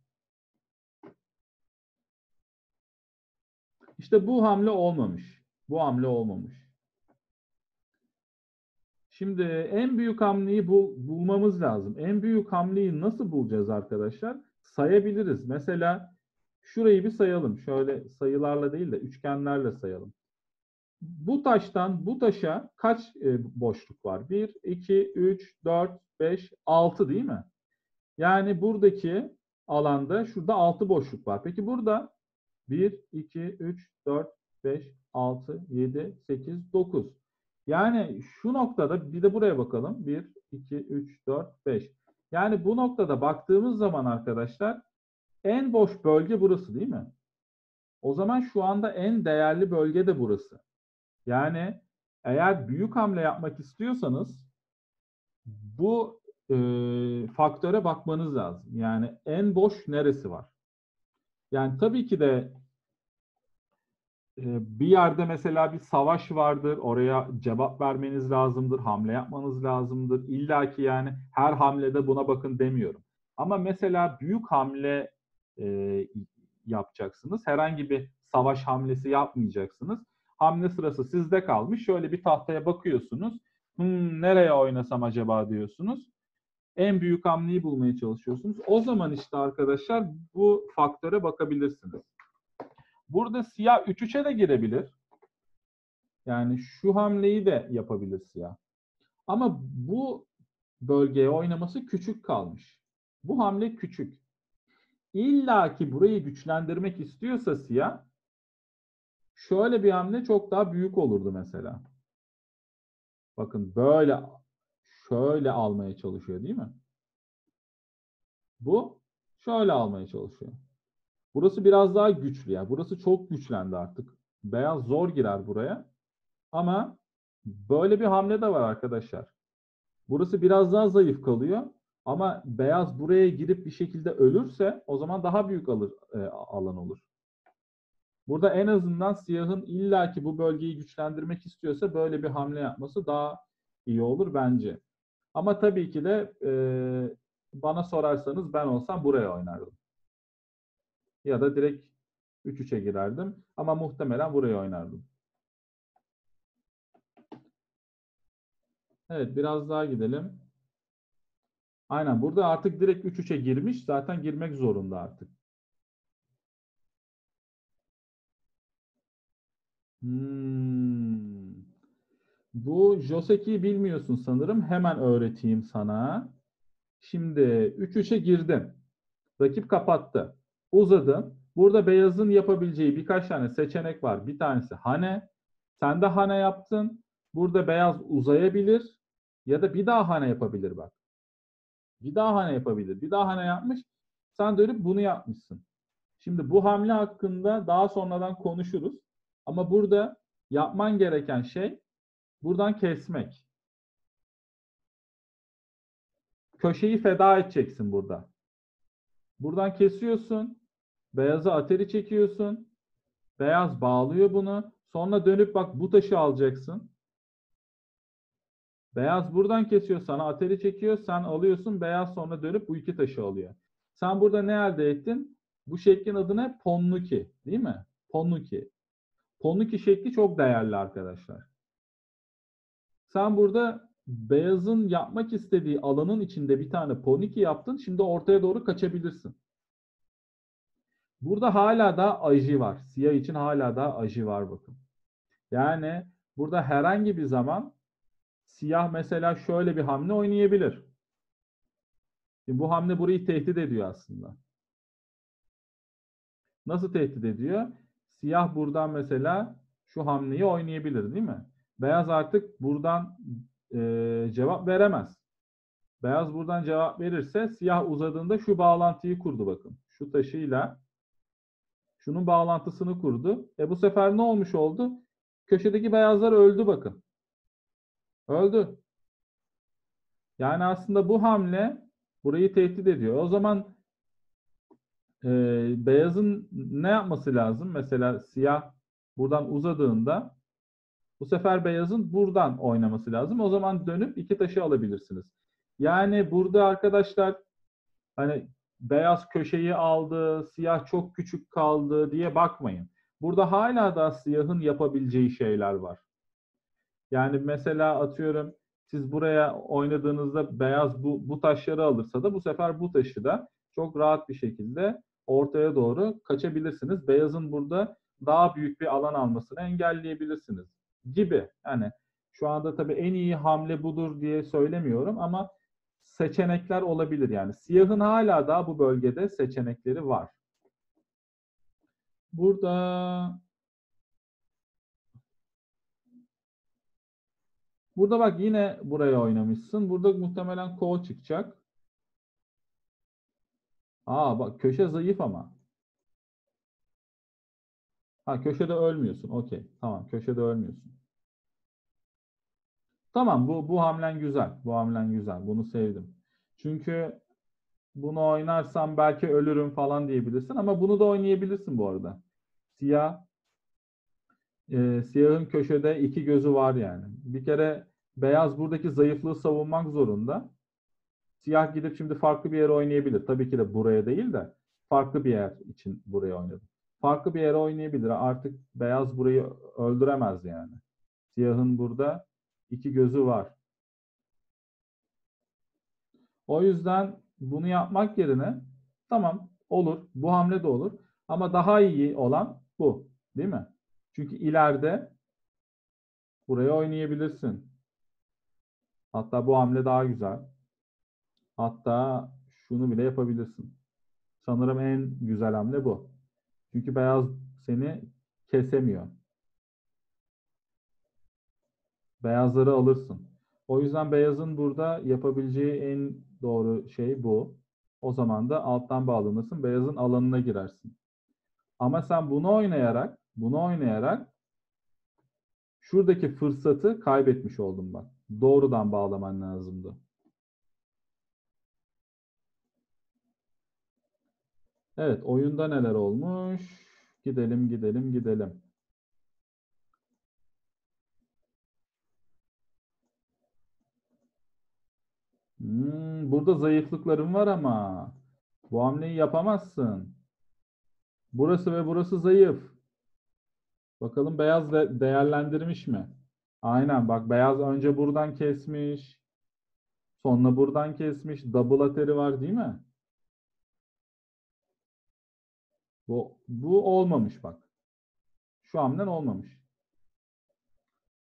İşte bu hamle olmamış. Bu hamle olmamış. Şimdi en büyük hamleyi bul, bulmamız lazım. En büyük hamleyi nasıl bulacağız arkadaşlar? Sayabiliriz. Mesela şurayı bir sayalım. Şöyle sayılarla değil de üçgenlerle sayalım. Bu taştan bu taşa kaç e, boşluk var? 1, 2, 3, 4, 5, 6 değil mi? Yani buradaki alanda şurada 6 boşluk var. Peki burada 1, 2, 3, 4, 5, 6, 7, 8, 9. Yani şu noktada bir de buraya bakalım. 1, 2, 3, 4, 5. Yani bu noktada baktığımız zaman arkadaşlar en boş bölge burası değil mi? O zaman şu anda en değerli bölge de burası. Yani eğer büyük hamle yapmak istiyorsanız bu e, faktöre bakmanız lazım. Yani en boş neresi var? Yani tabii ki de bir yerde mesela bir savaş vardır. Oraya cevap vermeniz lazımdır. Hamle yapmanız lazımdır. İlla ki yani her hamlede buna bakın demiyorum. Ama mesela büyük hamle e, yapacaksınız. Herhangi bir savaş hamlesi yapmayacaksınız. Hamle sırası sizde kalmış. Şöyle bir tahtaya bakıyorsunuz. Hmm, nereye oynasam acaba diyorsunuz. En büyük hamleyi bulmaya çalışıyorsunuz. O zaman işte arkadaşlar bu faktöre bakabilirsiniz. Burada siyah 3-3'e de girebilir. Yani şu hamleyi de yapabilir siyah. Ama bu bölgeye oynaması küçük kalmış. Bu hamle küçük. İlla ki burayı güçlendirmek istiyorsa siyah şöyle bir hamle çok daha büyük olurdu mesela. Bakın böyle şöyle almaya çalışıyor değil mi? Bu şöyle almaya çalışıyor. Burası biraz daha güçlü ya. Burası çok güçlendi artık. Beyaz zor girer buraya. Ama böyle bir hamle de var arkadaşlar. Burası biraz daha zayıf kalıyor. Ama beyaz buraya girip bir şekilde ölürse o zaman daha büyük alır, e, alan olur. Burada en azından siyahın illaki bu bölgeyi güçlendirmek istiyorsa böyle bir hamle yapması daha iyi olur bence. Ama tabii ki de e, bana sorarsanız ben olsam buraya oynardım. Ya da direkt 3-3'e girerdim. Ama muhtemelen buraya oynardım. Evet biraz daha gidelim. Aynen burada artık direkt 3-3'e girmiş. Zaten girmek zorunda artık. Hmm. Bu Joseki'yi bilmiyorsun sanırım. Hemen öğreteyim sana. Şimdi 3-3'e girdin. Rakip kapattı. Uzadın. Burada beyazın yapabileceği birkaç tane seçenek var. Bir tanesi hane. Sen de hane yaptın. Burada beyaz uzayabilir. Ya da bir daha hane yapabilir bak. Bir daha hane yapabilir. Bir daha hane yapmış. Sen dönüp bunu yapmışsın. Şimdi bu hamle hakkında daha sonradan konuşuruz. Ama burada yapman gereken şey buradan kesmek. Köşeyi feda edeceksin burada. Buradan kesiyorsun. Beyazı ateri çekiyorsun. Beyaz bağlıyor bunu. Sonra dönüp bak bu taşı alacaksın. Beyaz buradan kesiyor sana ateri çekiyor. Sen alıyorsun. Beyaz sonra dönüp bu iki taşı alıyor. Sen burada ne elde ettin? Bu şeklin adı ne? Ponnuki. Değil mi? Ponnuki. Ponnuki şekli çok değerli arkadaşlar. Sen burada beyazın yapmak istediği alanın içinde bir tane poniki yaptın. Şimdi ortaya doğru kaçabilirsin. Burada hala da aji var. Siyah için hala da aji var bakın. Yani burada herhangi bir zaman siyah mesela şöyle bir hamle oynayabilir. Şimdi bu hamle burayı tehdit ediyor aslında. Nasıl tehdit ediyor? Siyah buradan mesela şu hamleyi oynayabilir değil mi? Beyaz artık buradan e, cevap veremez. Beyaz buradan cevap verirse siyah uzadığında şu bağlantıyı kurdu bakın. Şu taşıyla şunun bağlantısını kurdu. E bu sefer ne olmuş oldu? Köşedeki beyazlar öldü bakın. Öldü. Yani aslında bu hamle burayı tehdit ediyor. O zaman e, beyazın ne yapması lazım? Mesela siyah buradan uzadığında bu sefer beyazın buradan oynaması lazım. O zaman dönüp iki taşı alabilirsiniz. Yani burada arkadaşlar hani beyaz köşeyi aldı, siyah çok küçük kaldı diye bakmayın. Burada hala da siyahın yapabileceği şeyler var. Yani mesela atıyorum siz buraya oynadığınızda beyaz bu, bu taşları alırsa da bu sefer bu taşı da çok rahat bir şekilde ortaya doğru kaçabilirsiniz. Beyazın burada daha büyük bir alan almasını engelleyebilirsiniz gibi. Yani şu anda tabii en iyi hamle budur diye söylemiyorum ama seçenekler olabilir yani. Siyahın hala da bu bölgede seçenekleri var. Burada Burada bak yine buraya oynamışsın. Burada muhtemelen ko çıkacak. Aa bak köşe zayıf ama. Ha köşede ölmüyorsun. Okey. Tamam köşede ölmüyorsun. Tamam bu bu hamlen güzel. Bu hamlen güzel. Bunu sevdim. Çünkü bunu oynarsam belki ölürüm falan diyebilirsin ama bunu da oynayabilirsin bu arada. Siyah e, siyahın köşede iki gözü var yani. Bir kere beyaz buradaki zayıflığı savunmak zorunda. Siyah gidip şimdi farklı bir yere oynayabilir. Tabii ki de buraya değil de farklı bir yer için buraya oynadı. farklı bir yere oynayabilir. Artık beyaz burayı öldüremez yani. Siyahın burada iki gözü var. O yüzden bunu yapmak yerine tamam olur. Bu hamle de olur. Ama daha iyi olan bu. Değil mi? Çünkü ileride buraya oynayabilirsin. Hatta bu hamle daha güzel. Hatta şunu bile yapabilirsin. Sanırım en güzel hamle bu. Çünkü beyaz seni kesemiyor. Beyazları alırsın. O yüzden beyazın burada yapabileceği en doğru şey bu. O zaman da alttan bağlanırsın. Beyazın alanına girersin. Ama sen bunu oynayarak, bunu oynayarak şuradaki fırsatı kaybetmiş oldun bak. Doğrudan bağlaman lazımdı. Evet, oyunda neler olmuş? Gidelim, gidelim, gidelim. Hmm, burada zayıflıklarım var ama bu hamleyi yapamazsın. Burası ve burası zayıf. Bakalım beyaz de değerlendirmiş mi? Aynen bak beyaz önce buradan kesmiş. Sonra buradan kesmiş. Double ateri var değil mi? Bu, bu olmamış bak. Şu hamlen olmamış.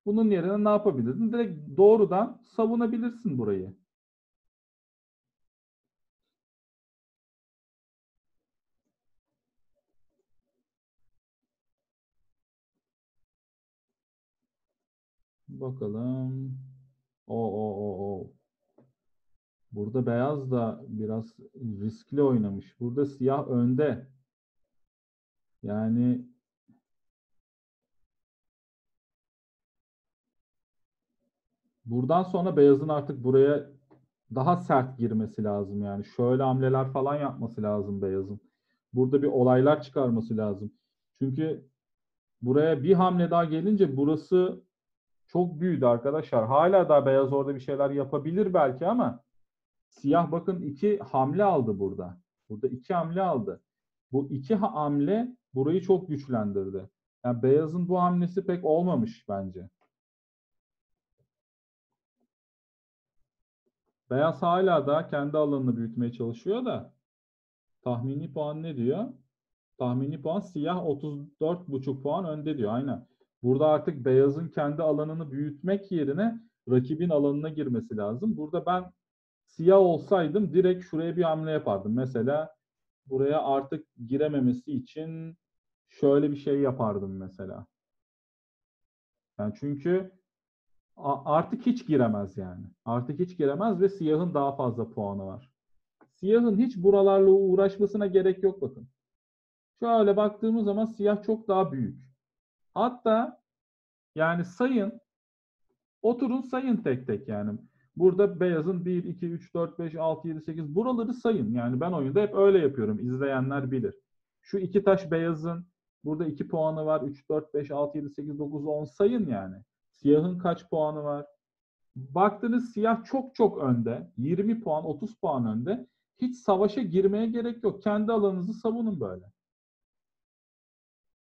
Bunun yerine ne yapabilirdin? Direkt doğrudan savunabilirsin burayı. Bakalım. O o o o. Burada beyaz da biraz riskli oynamış. Burada siyah önde. Yani buradan sonra beyazın artık buraya daha sert girmesi lazım yani. Şöyle hamleler falan yapması lazım beyazın. Burada bir olaylar çıkarması lazım. Çünkü buraya bir hamle daha gelince burası çok büyüdü arkadaşlar. Hala da beyaz orada bir şeyler yapabilir belki ama siyah bakın iki hamle aldı burada. Burada iki hamle aldı. Bu iki hamle burayı çok güçlendirdi. Yani beyazın bu hamlesi pek olmamış bence. Beyaz hala da kendi alanını büyütmeye çalışıyor da tahmini puan ne diyor? Tahmini puan siyah 34,5 puan önde diyor. Aynen. Burada artık beyazın kendi alanını büyütmek yerine rakibin alanına girmesi lazım. Burada ben siyah olsaydım direkt şuraya bir hamle yapardım. Mesela buraya artık girememesi için şöyle bir şey yapardım mesela. Yani çünkü artık hiç giremez yani. Artık hiç giremez ve siyahın daha fazla puanı var. Siyahın hiç buralarla uğraşmasına gerek yok bakın. Şöyle baktığımız zaman siyah çok daha büyük. Hatta yani sayın oturun sayın tek tek yani. Burada beyazın 1, 2, 3, 4, 5, 6, 7, 8 buraları sayın. Yani ben oyunda hep öyle yapıyorum. İzleyenler bilir. Şu iki taş beyazın burada 2 puanı var. 3, 4, 5, 6, 7, 8, 9, 10 sayın yani. Siyahın kaç puanı var? Baktınız siyah çok çok önde. 20 puan, 30 puan önde. Hiç savaşa girmeye gerek yok. Kendi alanınızı savunun böyle.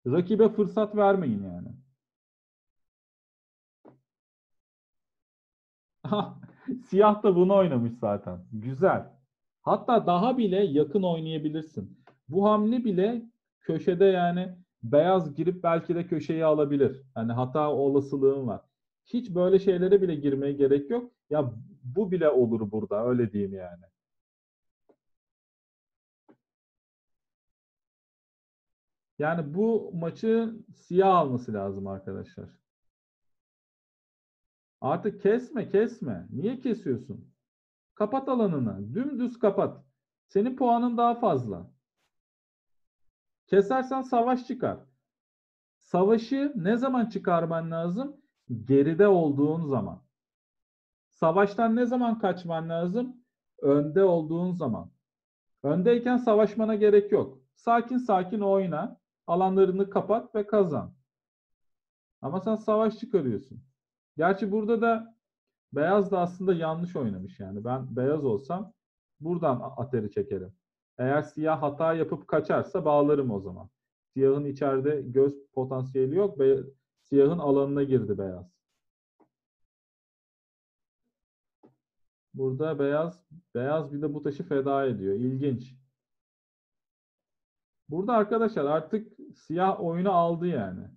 Rakibe fırsat vermeyin yani. Siyah da bunu oynamış zaten. Güzel. Hatta daha bile yakın oynayabilirsin. Bu hamle bile köşede yani beyaz girip belki de köşeyi alabilir. Yani hata olasılığın var. Hiç böyle şeylere bile girmeye gerek yok. Ya bu bile olur burada öyle diyeyim yani. Yani bu maçı siyah alması lazım arkadaşlar. Artık kesme kesme. Niye kesiyorsun? Kapat alanını. Dümdüz kapat. Senin puanın daha fazla. Kesersen savaş çıkar. Savaşı ne zaman çıkarman lazım? Geride olduğun zaman. Savaştan ne zaman kaçman lazım? Önde olduğun zaman. Öndeyken savaşmana gerek yok. Sakin sakin oyna. Alanlarını kapat ve kazan. Ama sen savaş çıkarıyorsun. Gerçi burada da beyaz da aslında yanlış oynamış yani. Ben beyaz olsam buradan ateri çekerim. Eğer siyah hata yapıp kaçarsa bağlarım o zaman. Siyahın içeride göz potansiyeli yok. Be siyahın alanına girdi beyaz. Burada beyaz beyaz bir de bu taşı feda ediyor. İlginç. Burada arkadaşlar artık siyah oyunu aldı yani.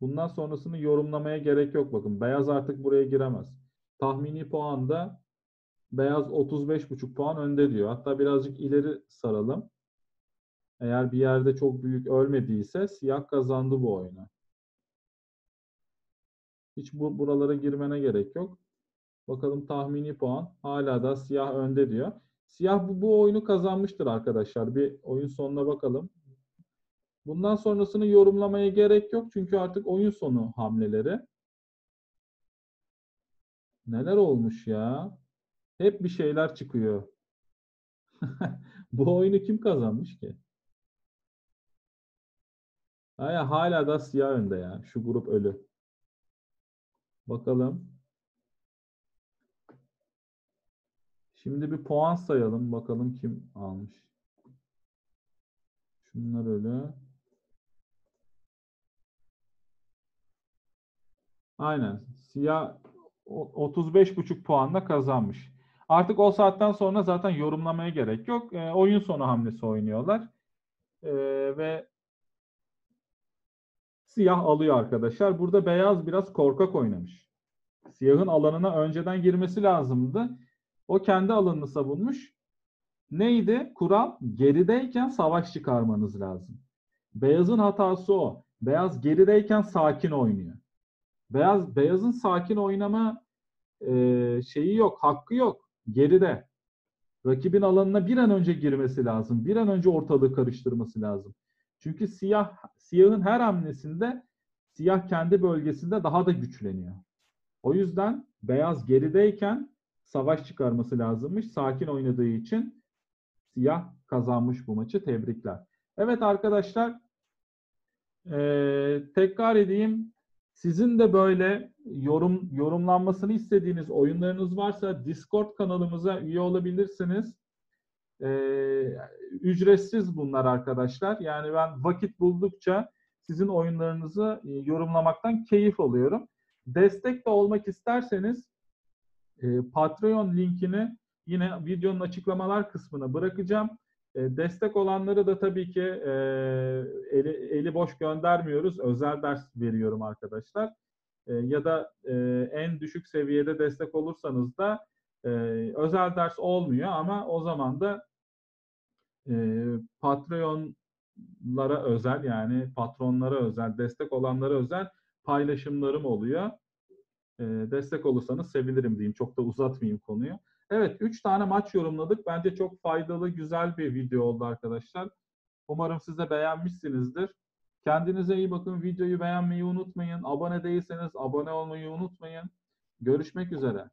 Bundan sonrasını yorumlamaya gerek yok. Bakın beyaz artık buraya giremez. Tahmini puanda beyaz 35,5 puan önde diyor. Hatta birazcık ileri saralım. Eğer bir yerde çok büyük ölmediyse siyah kazandı bu oyunu. Hiç bu buralara girmene gerek yok. Bakalım tahmini puan. Hala da siyah önde diyor. Siyah bu, bu oyunu kazanmıştır arkadaşlar. Bir oyun sonuna bakalım. Bundan sonrasını yorumlamaya gerek yok. Çünkü artık oyun sonu hamleleri. Neler olmuş ya? Hep bir şeyler çıkıyor. bu oyunu kim kazanmış ki? Hala da siyah önde ya. Şu grup ölü. Bakalım. Şimdi bir puan sayalım. Bakalım kim almış. Şunlar öyle. Aynen. Siyah 35,5 puanla kazanmış. Artık o saatten sonra zaten yorumlamaya gerek yok. E, oyun sonu hamlesi oynuyorlar. E, ve siyah alıyor arkadaşlar. Burada beyaz biraz korkak oynamış. Siyahın alanına önceden girmesi lazımdı. O kendi alanını savunmuş. Neydi? Kural gerideyken savaş çıkarmanız lazım. Beyazın hatası o. Beyaz gerideyken sakin oynuyor. Beyaz beyazın sakin oynama e, şeyi yok, hakkı yok. Geride. Rakibin alanına bir an önce girmesi lazım. Bir an önce ortalığı karıştırması lazım. Çünkü siyah siyahın her hamlesinde siyah kendi bölgesinde daha da güçleniyor. O yüzden beyaz gerideyken savaş çıkarması lazımmış. Sakin oynadığı için siyah kazanmış bu maçı. Tebrikler. Evet arkadaşlar ee, tekrar edeyim. Sizin de böyle yorum yorumlanmasını istediğiniz oyunlarınız varsa Discord kanalımıza üye olabilirsiniz. Ee, ücretsiz bunlar arkadaşlar. Yani ben vakit buldukça sizin oyunlarınızı yorumlamaktan keyif alıyorum. Destek de olmak isterseniz e, Patreon linkini yine videonun açıklamalar kısmına bırakacağım. E, destek olanları da tabii ki e, eli, eli boş göndermiyoruz. Özel ders veriyorum arkadaşlar. E, ya da e, en düşük seviyede destek olursanız da e, özel ders olmuyor ama o zaman da e, Patreon'lara özel yani patronlara özel, destek olanlara özel paylaşımlarım oluyor. E, destek olursanız sevinirim diyeyim. Çok da uzatmayayım konuyu. Evet, 3 tane maç yorumladık. Bence çok faydalı, güzel bir video oldu arkadaşlar. Umarım siz de beğenmişsinizdir. Kendinize iyi bakın. Videoyu beğenmeyi unutmayın. Abone değilseniz abone olmayı unutmayın. Görüşmek üzere.